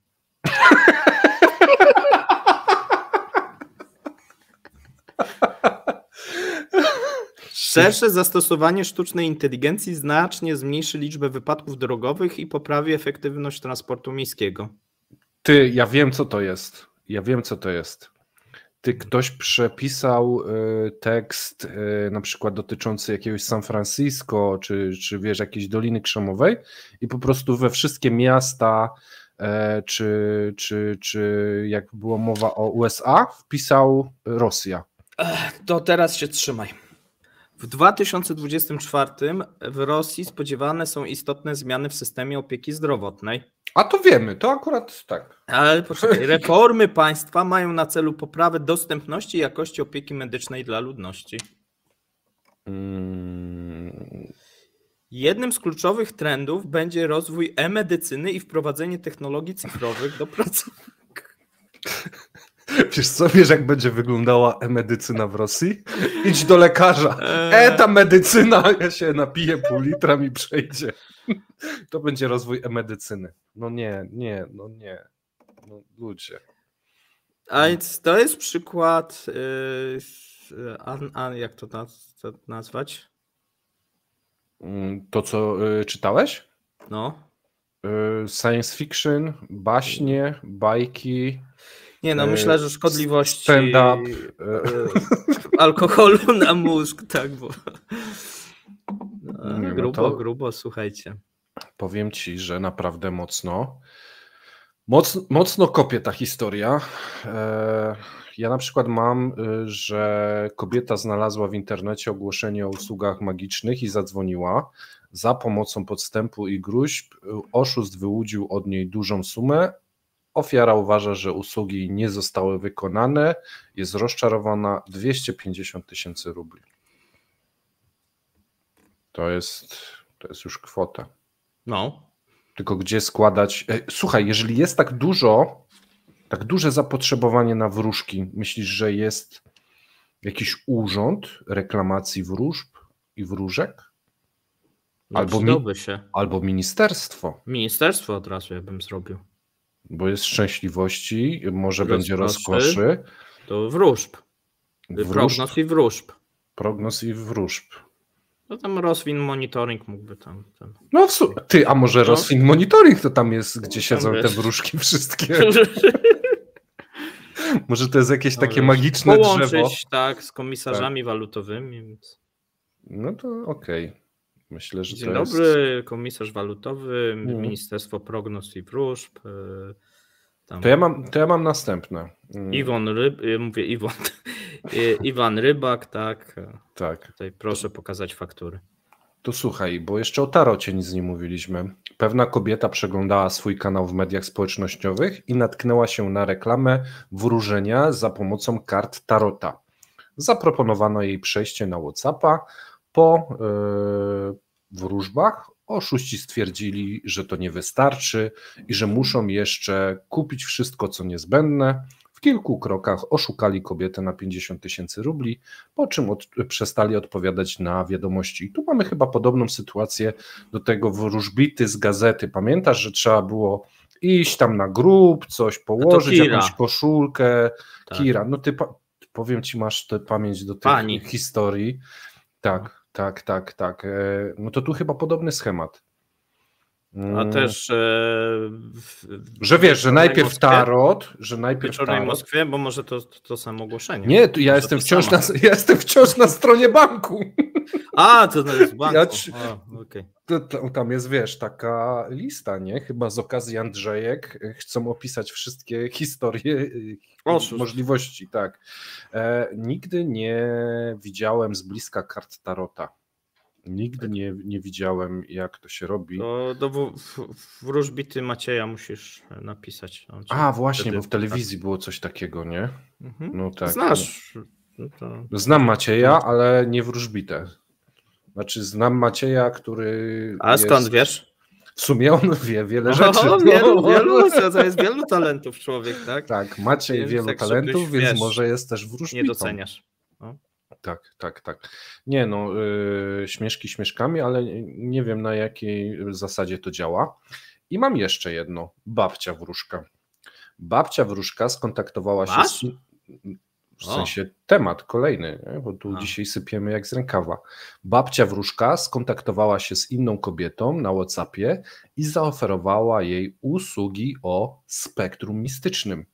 Szersze zastosowanie sztucznej inteligencji znacznie zmniejszy liczbę wypadków drogowych i poprawi efektywność transportu miejskiego. Ty, ja wiem co to jest. Ja wiem co to jest ty ktoś przepisał y, tekst y, na przykład dotyczący jakiegoś San Francisco, czy, czy wiesz, jakiejś Doliny Krzemowej i po prostu we wszystkie miasta, e, czy, czy, czy jak było mowa o USA, wpisał Rosja. To teraz się trzymaj. W 2024 w Rosji spodziewane są istotne zmiany w systemie opieki zdrowotnej. A to wiemy, to akurat tak. Ale poczekaj, reformy państwa mają na celu poprawę dostępności i jakości opieki medycznej dla ludności. Hmm. Jednym z kluczowych trendów będzie rozwój e-medycyny i wprowadzenie technologii cyfrowych do pracowników. Wiesz co, wiesz jak będzie wyglądała e-medycyna w Rosji? Idź do lekarza. E, ta medycyna, ja się napiję pół litra mi przejdzie. To będzie rozwój e-medycyny. No nie, nie, no nie. No ludzie. A więc to jest przykład, yy, a, a jak to nazwać? Mm, to, co yy, czytałeś? No. Yy, science fiction, baśnie, bajki. Nie no, myślę, że szkodliwości stand-up alkoholu na mózg, tak, bo no, grubo, no to... grubo, słuchajcie. Powiem ci, że naprawdę mocno. Mocno, mocno kopie ta historia. E, ja na przykład mam, że kobieta znalazła w internecie ogłoszenie o usługach magicznych i zadzwoniła. Za pomocą podstępu i gruźb oszust wyłudził od niej dużą sumę. Ofiara uważa, że usługi nie zostały wykonane. Jest rozczarowana 250 tysięcy rubli. To jest, to jest już kwota. No. Tylko gdzie składać. E, słuchaj, jeżeli jest tak dużo, tak duże zapotrzebowanie na wróżki, myślisz, że jest jakiś urząd reklamacji wróżb i wróżek? No, albo, mi, się. albo ministerstwo. Ministerstwo od razu ja bym zrobił. Bo jest szczęśliwości, może rozkoszy, będzie rozkoszy. To wróżb. wróżb. Prognoz i wróżb. Prognoz i wróżb. No tam Roswin Monitoring mógłby tam. tam. No w ty, a może no. Roswin Monitoring to tam jest, gdzie siedzą te wróżki wszystkie. może to jest jakieś no, takie magiczne połączyć, drzewo. tak, z komisarzami tak. walutowymi. Więc... No to okej. Okay. Myślę, że Dzień to dobry, jest... komisarz walutowy, hmm. Ministerstwo Prognoz i Wróżb. E, Tam. To, ja mam, to ja mam następne. Mm. Iwon Ryb, y, mówię Iwon, y, Iwan Rybak, tak. Tak. Tutaj proszę pokazać faktury. To słuchaj, bo jeszcze o tarocie nic nie mówiliśmy. Pewna kobieta przeglądała swój kanał w mediach społecznościowych i natknęła się na reklamę wróżenia za pomocą kart tarota. Zaproponowano jej przejście na WhatsAppa. Po yy, wróżbach oszuści stwierdzili, że to nie wystarczy i że muszą jeszcze kupić wszystko, co niezbędne. W kilku krokach oszukali kobietę na 50 tysięcy rubli, po czym od, przestali odpowiadać na wiadomości. I tu mamy chyba podobną sytuację do tego wróżbity z gazety. Pamiętasz, że trzeba było iść tam na grób, coś położyć, jakąś koszulkę. Tak. Kira, no ty powiem ci, masz tę pamięć do tej Pani. historii. Tak, tak, tak, tak. E, no to tu chyba podobny schemat. A mm. też. E, że wiesz, że najpierw Moskwie, tarot, że najpierw. W tarot. Moskwie, bo może to, to samo ogłoszenie. Nie, ja jestem, wciąż na, ja jestem wciąż na stronie banku. A, to jest banku. Ja, A, okay. to, to, tam jest, wiesz, taka lista, nie? Chyba z okazji Andrzejek chcą opisać wszystkie historie Oszust. możliwości, tak. E, nigdy nie widziałem z bliska kart tarota. Nigdy nie, nie widziałem, jak to się robi. Do, do wróżbity Macieja musisz napisać. No, A, właśnie, bo w telewizji było coś takiego, nie? Mhm. No tak. Znasz. No to... Znam Macieja, ale nie wróżbitę. Znaczy, znam Macieja, który. A jest... skąd wiesz? W sumie on wie wiele rzeczy. O, wielu, wielu, to jest wielu talentów człowiek, tak? Tak, Maciej wielu tak, talentów, więc wiesz, może jest też wróżbitą. Nie doceniasz. No. Tak, tak, tak. Nie no, yy, śmieszki śmieszkami, ale nie wiem na jakiej zasadzie to działa. I mam jeszcze jedno, babcia wróżka. Babcia wróżka skontaktowała Masz? się z... W sensie temat kolejny, nie? bo tu A. dzisiaj sypiemy jak z rękawa. Babcia wróżka skontaktowała się z inną kobietą na WhatsAppie i zaoferowała jej usługi o spektrum mistycznym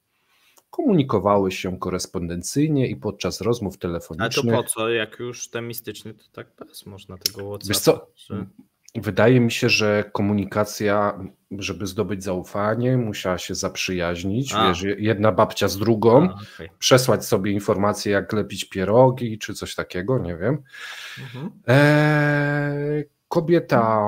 komunikowały się korespondencyjnie i podczas rozmów telefonicznych. A to po co, jak już te mistyczne, to tak bez można tego WhatsApp. Wiesz co, że... wydaje mi się, że komunikacja, żeby zdobyć zaufanie, musiała się zaprzyjaźnić, A. wiesz, jedna babcia z drugą, A, okay. przesłać sobie informacje, jak lepić pierogi, czy coś takiego, nie wiem. Mhm. E, kobieta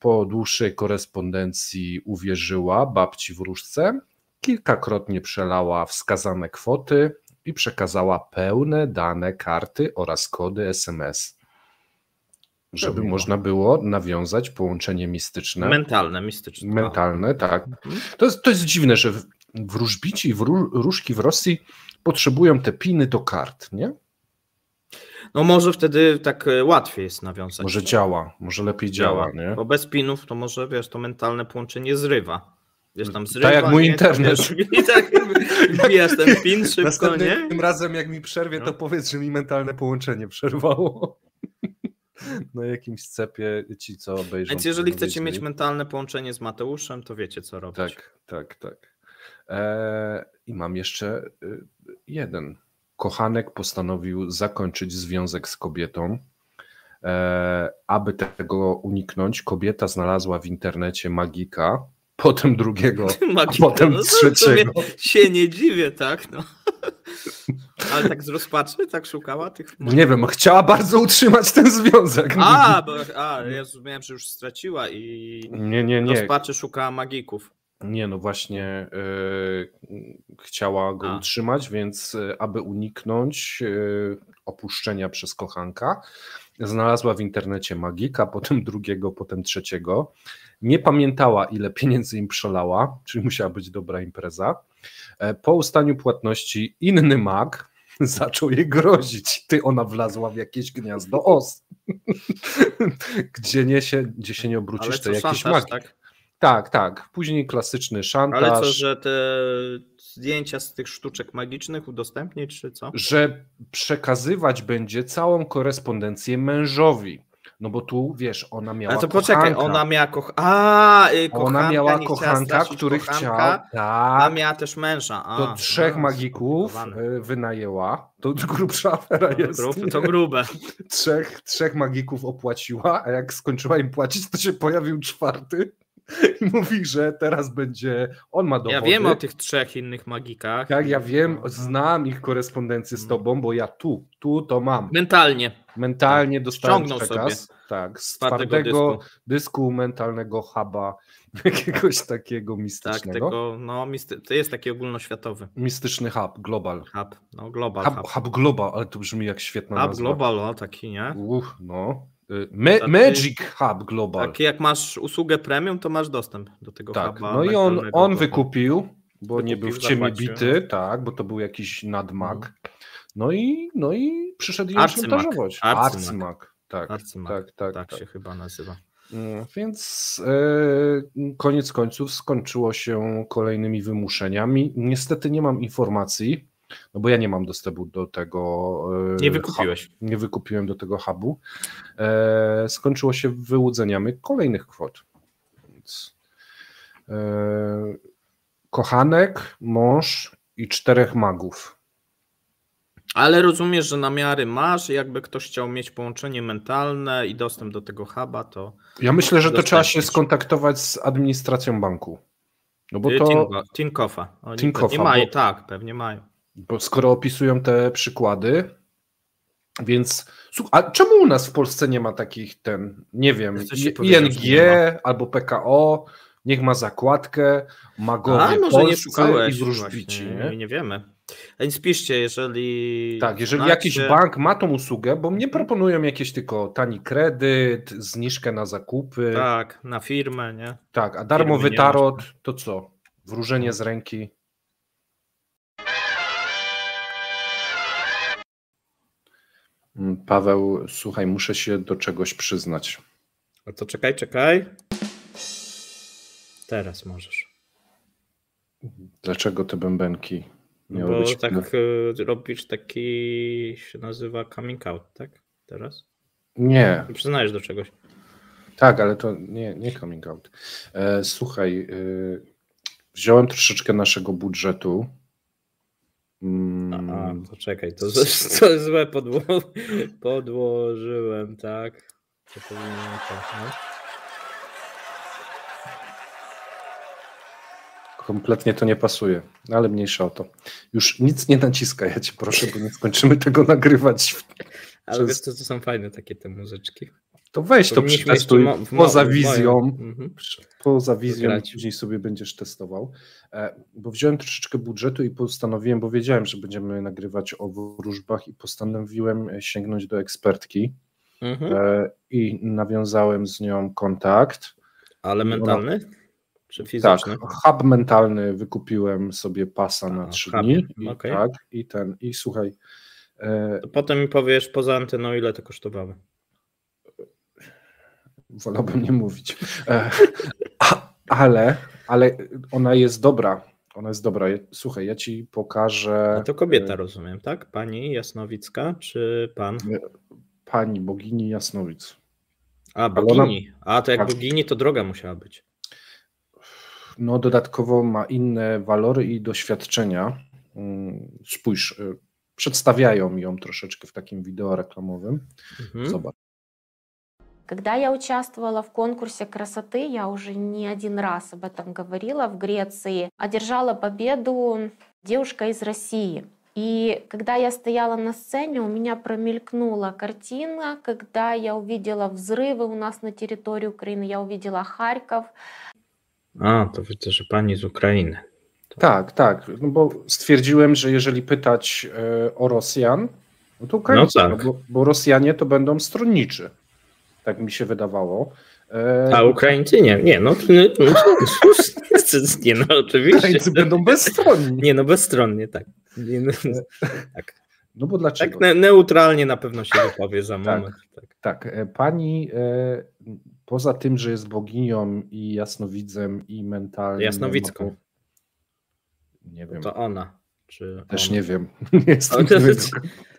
po dłuższej korespondencji uwierzyła babci wróżce kilkakrotnie przelała wskazane kwoty i przekazała pełne dane karty oraz kody SMS, żeby można było nawiązać połączenie mistyczne. Mentalne, mistyczne. Mentalne, tak. Mhm. To jest, to jest dziwne, że wróżbici i wróżki w Rosji potrzebują te piny do kart, nie? No może wtedy tak e, łatwiej jest nawiązać. Może działa, może lepiej działa, działa nie? Bo bez pinów to może, wiesz, to mentalne połączenie zrywa. Wiesz, tam zrywa, tak jak mój internet. I tak wbijasz ten pin szybko, Następnym nie? Tym razem jak mi przerwie, to no. powiedz, że mi mentalne połączenie przerwało. Na jakimś cepie ci, co obejrzą. Więc jeżeli chcecie mieć mentalne połączenie z Mateuszem, to wiecie, co robić. Tak, tak, tak. Eee, I mam jeszcze y, jeden. Kochanek postanowił zakończyć związek z kobietą. Eee, aby tego uniknąć, kobieta znalazła w internecie magika, potem drugiego, a potem no, trzeciego. się nie dziwię, tak? No. Ale tak z rozpaczy, tak szukała tych. Nie wiem, chciała bardzo utrzymać ten związek. A, bo, a ja zrozumiałem, że już straciła i nie, nie, nie. rozpaczy szukała magików. Nie, no właśnie yy, chciała go a. utrzymać, więc yy, aby uniknąć yy, opuszczenia przez kochanka, znalazła w internecie magika, potem drugiego, potem trzeciego nie pamiętała, ile pieniędzy im przelała, czyli musiała być dobra impreza. E, po ustaniu płatności inny mag zaczął jej grozić. Ty, ona wlazła w jakieś gniazdo os. gdzie, nie się, gdzie się nie obrócisz, to jakiś mag. Tak? tak, tak. Później klasyczny szantaż. Ale co, że te zdjęcia z tych sztuczek magicznych udostępnić, czy co? Że przekazywać będzie całą korespondencję mężowi. No bo tu wiesz, ona miała. Ale to kochanka. poczekaj, ona miała koch... A, yy, kochanka, Ona miała kochanka, który kochanka, chciał. Ona miała też męża. A, to trzech no, magików y, wynajęła. To grubsza afera no, jest. Grub, to grube. Trzech, trzech magików opłaciła, a jak skończyła im płacić, to się pojawił czwarty. I mówi, że teraz będzie. On ma dowody. Ja wiem o tych trzech innych magikach. Tak, ja wiem, znam ich korespondencję z mm. tobą, bo ja tu, tu to mam. Mentalnie. Mentalnie tak. dostałem przekaz. Sobie. Tak, z twardego dysku. dysku mentalnego huba, jakiegoś takiego mistycznego. Tak, tego, no, misty to jest taki ogólnoświatowy. Mistyczny hub, global. Hub, no global. Hub, hub. hub global, ale to brzmi jak świetna hub nazwa. global, no taki, nie? Uch, no. Y, Me Magic Hub Global. Tak, jak masz usługę premium, to masz dostęp do tego tak, huba. No i on, on wykupił, bo wykupił, nie był w ciemie bity, tak, bo to był jakiś nadmag. Mhm. No i, no i przyszedł ją szantażować. Arcymak. Tak, Arcymak. tak, tak, tak, tak się chyba nazywa. Mm, więc e, koniec końców skończyło się kolejnymi wymuszeniami. Niestety nie mam informacji, no bo ja nie mam dostępu do tego. E, nie wykupiłeś. Hub, nie wykupiłem do tego hubu. E, skończyło się wyłudzeniami kolejnych kwot. Więc, e, kochanek, mąż i czterech magów. Ale rozumiesz, że namiary masz, jakby ktoś chciał mieć połączenie mentalne i dostęp do tego huba, to. Ja myślę, że to trzeba się skontaktować z administracją banku. No bo to. Tinkofa. Tinkofa. Nie mają, bo... tak, pewnie mają. Bo skoro opisują te przykłady, więc. A czemu u nas w Polsce nie ma takich ten, nie wiem, ING albo PKO, niech ma zakładkę, magowie A, może nie szukałeś, i wróżbici. Nie? nie wiemy. Więc piszcie, jeżeli. Tak, jeżeli znacie... jakiś bank ma tą usługę, bo mnie proponują jakieś tylko tani kredyt, zniżkę na zakupy. Tak, na firmę, nie? Tak, a darmowy tarot to co? Wróżenie z ręki. Paweł, słuchaj, muszę się do czegoś przyznać. A to czekaj, czekaj. Teraz możesz. Dlaczego te bębenki? No bo być tak y, robisz taki, się nazywa coming out, tak? Teraz? Nie. Przyznajesz do czegoś. Tak, ale to nie, nie coming out. E, słuchaj, y, wziąłem troszeczkę naszego budżetu Mm. A, to czekaj, to, to złe podło podłożyłem, tak? To powinienem tak, no. Kompletnie to nie pasuje, ale mniejsza o to. Już nic nie naciska, ja cię proszę, bo nie skończymy tego nagrywać. Ale przez... wiesz co, to są fajne takie te muzyczki. To weź to przetestuj poza wizją. Mhm. Poza wizją później sobie będziesz testował. E, bo wziąłem troszeczkę budżetu i postanowiłem, bo wiedziałem, że będziemy nagrywać o wróżbach i postanowiłem sięgnąć do ekspertki mhm. E, i nawiązałem z nią kontakt. Ale mentalny? Czy fizyczny? Tak, hub mentalny wykupiłem sobie pasa na trzy dni. I, okay. Tak, i ten, i słuchaj. E, to potem mi powiesz poza anteną, ile to kosztowało. Wolałbym nie mówić. Ale, ale ona jest dobra. Ona jest dobra. Słuchaj, ja ci pokażę. A to kobieta, rozumiem, tak? Pani Jasnowicka, czy pan? Pani bogini Jasnowic. A, bogini. Ona... A, to jak tak. bogini, to droga musiała być. No, dodatkowo ma inne walory i doświadczenia. Mm, spójrz, y, przedstawiają ją troszeczkę w takim wideo reklamowym. Mhm. Zobacz. Когда я участвовала в конкурсе красоты, я уже не один раз об этом говорила в Греции, одержала победу девушка из России. И когда я стояла на сцене, у меня промелькнула картина, когда я увидела взрывы у нас на территории Украины, я увидела Харьков. A, to widzę, że pani z Ukrainy. To... Tak, tak, no bo stwierdziłem, że jeżeli pytać e, o Rosjan, no to Ukraińcy, no tak. bo, bo Rosjanie to będą stronniczy. Tak mi się wydawało. E, A Ukraińcy nie, nie, no, no, no, nie, no oczywiście. Ukraińcy będą bezstronni. Nie, no bezstronnie, tak. Nie, no, tak. No bo dlaczego? Tak neutralnie na pewno się wypowie za tak, moment. Tak, tak. E, pani e, poza tym, że jest boginią i jasnowidzem i mentalnie. Jasnowicką. Nie wiem. To ona. Czy Też on? nie wiem. Nie jestem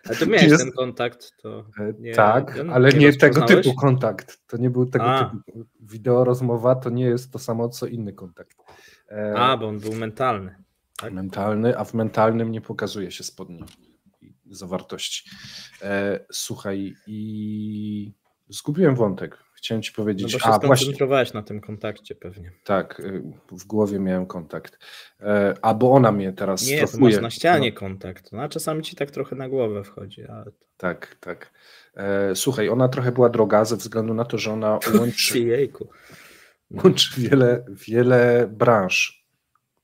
ale to miałeś jest... ten kontakt, to e, nie, Tak, nie, ale nie, nie tego typu kontakt. To nie był tego A. typu wideo rozmowa, to nie jest to samo co inny kontakt. E... A, bo on był mentalny. Tak? Mentalny, a w mentalnym nie pokazuje się spodni zawartości. E, słuchaj, i zgubiłem wątek. Chciałem ci powiedzieć. No bo się a, skoncentrowałeś właśnie. na tym kontakcie pewnie. Tak, y, w głowie miałem kontakt. E, albo ona mnie teraz Nie, strofuje. masz na ścianie no. kontakt. No, a czasami ci tak trochę na głowę wchodzi. Ale. Tak, tak. E, słuchaj, ona trochę była droga ze względu na to, że ona łączy, Jejku. łączy wiele, wiele branż.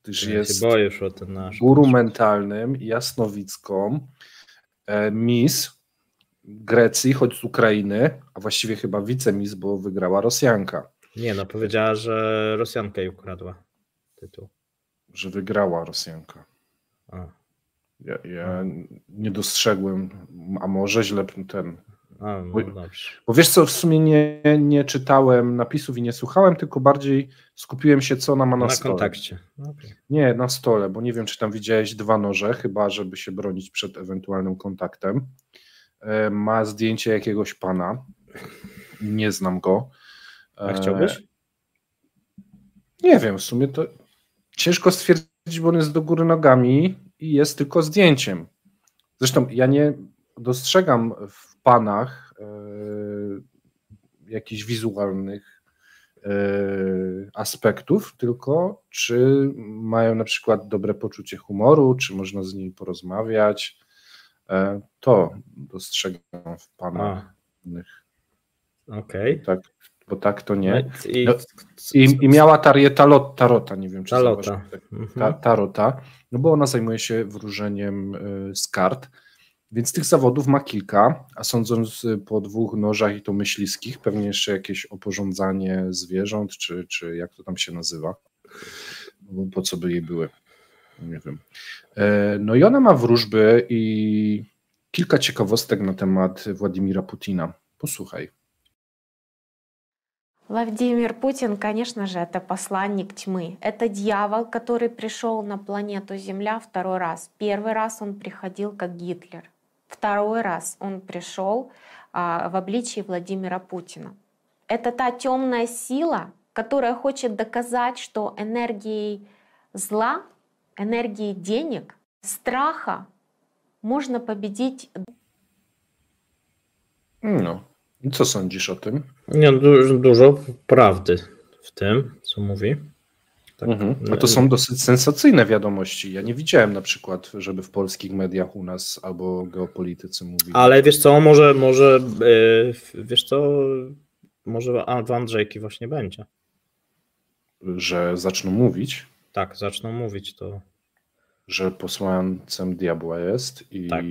Gdyż ja jest się boję już o ten nasz. guru mentalnym, jasnowicką, e, Miss Grecji, choć z Ukrainy, a właściwie chyba wicemis, bo wygrała Rosjanka. Nie, no powiedziała, że Rosjanka jej ukradła tytuł. Że wygrała Rosjanka. A. Ja, ja nie dostrzegłem, a może źle ten. A, no bo, bo, wiesz co, w sumie nie, nie czytałem napisów i nie słuchałem, tylko bardziej skupiłem się, co ona ma na, na stole. kontakcie. Okay. Nie, na stole, bo nie wiem, czy tam widziałeś dwa noże, chyba żeby się bronić przed ewentualnym kontaktem. E, ma zdjęcie jakiegoś pana. Nie znam go. A chciałbyś? Nie wiem, w sumie to ciężko stwierdzić, bo on jest do góry nogami i jest tylko zdjęciem. Zresztą ja nie dostrzegam w panach e, jakichś wizualnych e, aspektów, tylko czy mają na przykład dobre poczucie humoru, czy można z nimi porozmawiać, E, to dostrzegam w panach innych. Okej. Okay. Tak, bo tak to nie. No I, i, miała tarię talot, tarota, nie wiem czy tarota. Tak, mhm. ta, tarota, no bo ona zajmuje się wróżeniem e, z kart, więc tych zawodów ma kilka, a sądząc po dwóch nożach i to myśliskich, pewnie jeszcze jakieś oporządzanie zwierząt, czy, czy jak to tam się nazywa, po co by jej były nie wiem. E, no i ona ma wróżby i kilka ciekawostek na temat Władimira Putina. Posłuchaj. Владимир Путин, конечно же, это посланник тьмы. Это дьявол, который пришел на планету Земля второй раз. Первый раз он приходил как Гитлер. Второй раз он пришел а, в обличии Владимира Путина. Это та темная сила, которая хочет доказать, что энергией зла энергии денег, страха można победить. No, i co sądzisz o tym? Nie, dużo, dużo prawdy w tym, co mówi. Tak. Mhm. A to są dosyć sensacyjne wiadomości. Ja nie widziałem na przykład, żeby w polskich mediach u nas albo geopolitycy mówili. Ale wiesz co, może, może yy, wiesz co, może w Andrzejki właśnie będzie. Że zaczną mówić? Tak, zaczną mówić to że posłancem diabła jest i tak.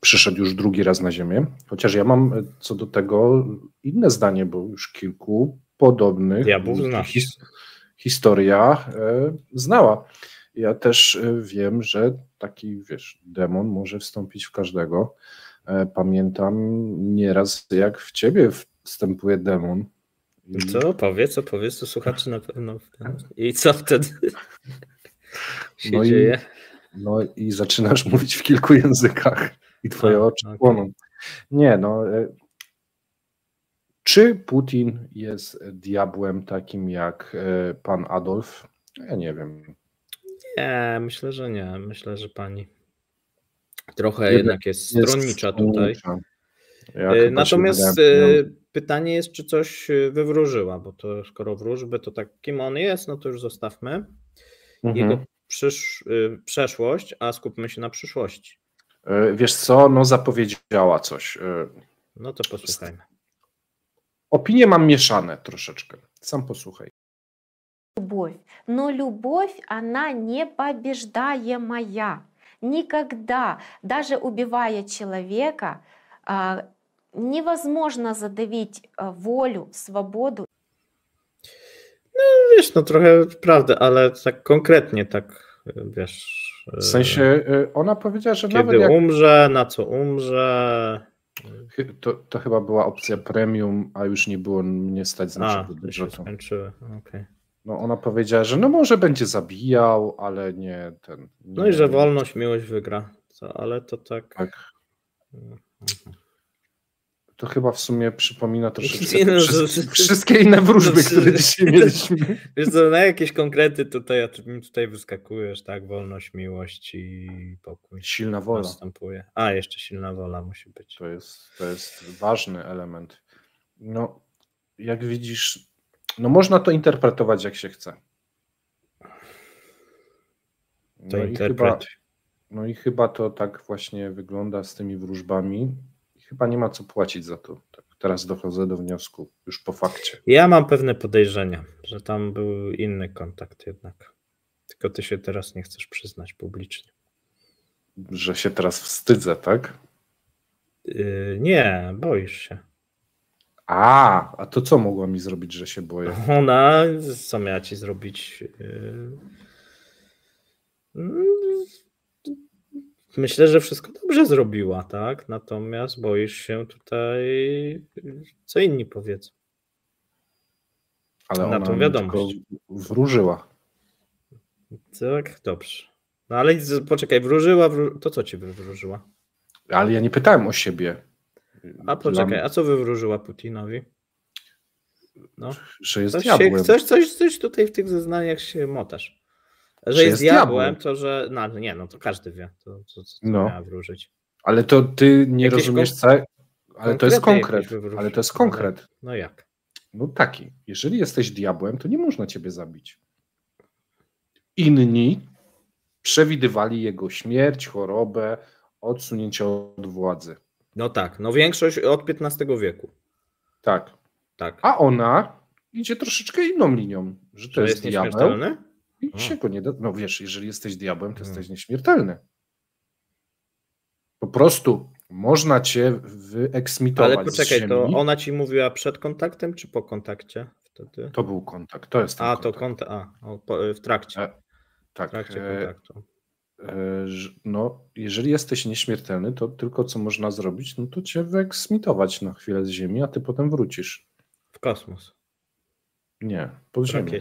przyszedł już drugi raz na ziemię. Chociaż ja mam co do tego inne zdanie, bo już kilku podobnych his, historia e, znała. Ja też e, wiem, że taki, wiesz, demon może wstąpić w każdego. E, pamiętam nieraz, jak w ciebie wstępuje demon. I... Co? Powiedz, co powiedz, to słuchacze na pewno. I co wtedy się no dzieje? I no i zaczynasz mówić w kilku językach i twoje A, oczy okay. płoną. Nie, no. E, czy Putin jest diabłem takim jak e, pan Adolf? Ja nie wiem. Nie, myślę, że nie. Myślę, że pani trochę jednak, jednak jest stronnicza jest tutaj. E, Natomiast pytanie jest, czy coś wywróżyła, bo to skoro wróżby, to tak kim on jest, no to już zostawmy. Mhm. Jego przysz, y, przeszłość, a skupmy się na przyszłości. E, wiesz co, no zapowiedziała coś. E, no to posłuchajmy. Opinie mam mieszane troszeczkę. Sam posłuchaj. Любовь. Но любовь, она не побеждаемая. Никогда, даже убивая человека, невозможно задавить волю, свободу no wiesz, no trochę prawda, ale tak konkretnie, tak wiesz. W sensie e, ona powiedziała, że kiedy nawet jak... umrze, na co umrze. To, to chyba była opcja premium, a już nie było mnie stać z naszego budżetu. okay. No ona powiedziała, że no może będzie zabijał, ale nie ten. Nie, no i że wolność, miłość wygra. Co, ale to tak. Tak. Mhm. To chyba w sumie przypomina troszeczkę no, wszystkie, wszystkie inne wróżby, no, które dzisiaj mieliśmy. Wiesz co, na jakieś konkrety tutaj, a tutaj wyskakujesz, tak? Wolność, miłość i pokój. Silna wola. Następuje. A, jeszcze silna wola musi być. To jest, to jest ważny element. No, jak widzisz, no można to interpretować jak się chce. No to i chyba, no i chyba to tak właśnie wygląda z tymi wróżbami. Chyba nie ma co płacić za to. Tak, teraz dochodzę do wniosku, już po fakcie. Ja mam pewne podejrzenia, że tam był inny kontakt jednak. Tylko ty się teraz nie chcesz przyznać publicznie. Że się teraz wstydzę, tak? Yy, nie, boisz się. A, a to co mogła mi zrobić, że się boję? Ona, co miała ci zrobić? Yy... Myślę, że wszystko dobrze zrobiła, tak? Natomiast boisz się tutaj, co inni powiedzą. Ale na tą wiadomość. Wróżyła. Tak, dobrze. No ale poczekaj, wróżyła, wró... to co ci wywróżyła? Ale ja nie pytałem o siebie. A poczekaj, a co wywróżyła Putinowi? No. Że jest coś diabłem. Się, coś, coś, coś tutaj w tych zeznaniach się motasz. Że, że jest, diabłem, diabłem, to że. No nie, no to każdy wie, to, to, to, no. miała wróżyć. Ale to ty nie Jakieś rozumiesz, co. Ale to jest konkret. Ale to jest konkret. No jak? No taki. Jeżeli jesteś diabłem, to nie można ciebie zabić. Inni przewidywali jego śmierć, chorobę, odsunięcie od władzy. No tak, no większość od XV wieku. Tak. tak. A ona idzie troszeczkę inną linią, że to że jest, jest diabeł. I się go nie da. No wiesz, jeżeli jesteś diabłem, to hmm. jesteś nieśmiertelny. Po prostu można cię wyeksmitować. Ale poczekaj, to ona ci mówiła przed kontaktem, czy po kontakcie wtedy? To był kontakt, to jest. A, kontakt. to kontakt, a, w trakcie. E, tak. W trakcie e, kontaktu. E, no, jeżeli jesteś nieśmiertelny, to tylko co można zrobić, no to cię wyeksmitować na chwilę z Ziemi, a ty potem wrócisz. W kosmos. Nie, pod ziemię.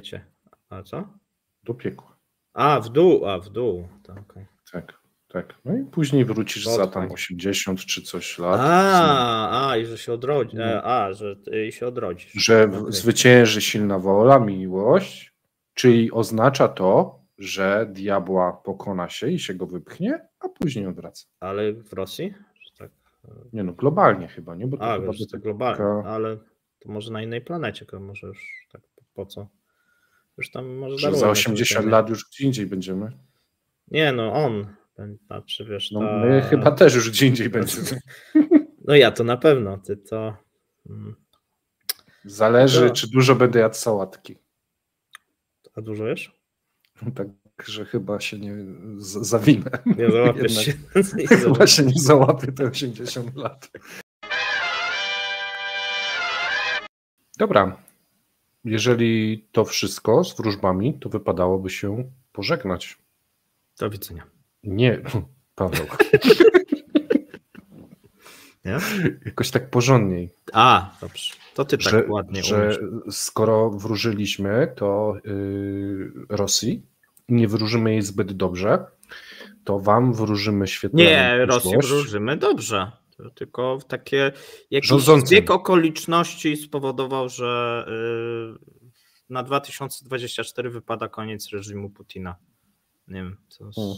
A co? Do piekła. A, w dół, a w dół. Tak, okay. tak. tak. No i później wrócisz za tam 80 czy coś lat. A, a i że się odrodzi. No. A, że i się odrodzisz. Że okay. zwycięży silna wola, miłość, czyli oznacza to, że diabła pokona się i się go wypchnie, a później odwraca. Ale w Rosji? Tak. E, nie no, globalnie chyba, nie? Bo to a, chyba wiesz, to globalnie, taka... ale to może na innej planecie, to może już tak po co? Już tam może że za 80 lat już gdzie indziej będziemy. Nie no, on. Znaczy, wiesz, no, ta... My chyba też już gdzie indziej będziemy. No ja to na pewno, ty to... Hmm. Zależy, to... czy dużo będę jadł sałatki. A dużo jesz? Tak, że chyba się nie zawinę. Nie załapiesz się. chyba się nie załapię te 80 lat. Dobra. Jeżeli to wszystko z wróżbami, to wypadałoby się pożegnać. Do widzenia. Nie, Paweł. Nie? Jakoś tak porządniej. A, dobrze. To ty tak że, ładnie Że skoro wróżyliśmy to yy, Rosji, nie wróżymy jej zbyt dobrze, to wam wróżymy świetnie. Nie, Rosji wróżymy dobrze. Tylko takie jakiś Rządzącym. zbieg okoliczności spowodował, że yy, na 2024 wypada koniec reżimu Putina. Nie wiem, co. Hmm.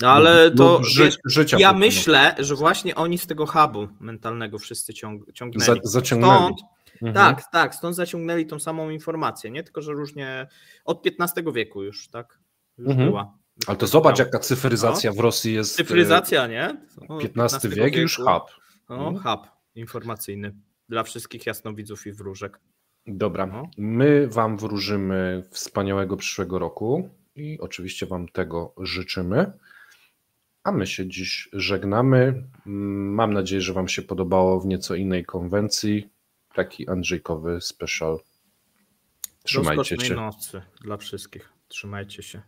No ale to ży, wiesz, ja myślę, że właśnie oni z tego hubu mentalnego wszyscy ciąg, ciągnęli. Za, zaciągnęli. Stąd, mhm. Tak, tak, stąd zaciągnęli tą samą informację, nie? Tylko, że różnie od XV wieku już, tak? Już mhm. była. Ale to zobacz, jaka cyfryzacja no. w Rosji jest. Cyfryzacja, nie? No, XV wiek wieku. już hub. No, mhm. hub informacyjny dla wszystkich jasnowidzów i wróżek. Dobra, no. my Wam wróżymy wspaniałego przyszłego roku i oczywiście Wam tego życzymy. A my się dziś żegnamy. Mam nadzieję, że Wam się podobało w nieco innej konwencji. Taki Andrzejkowy special. Trzymajcie się. nocy dla wszystkich. Trzymajcie się.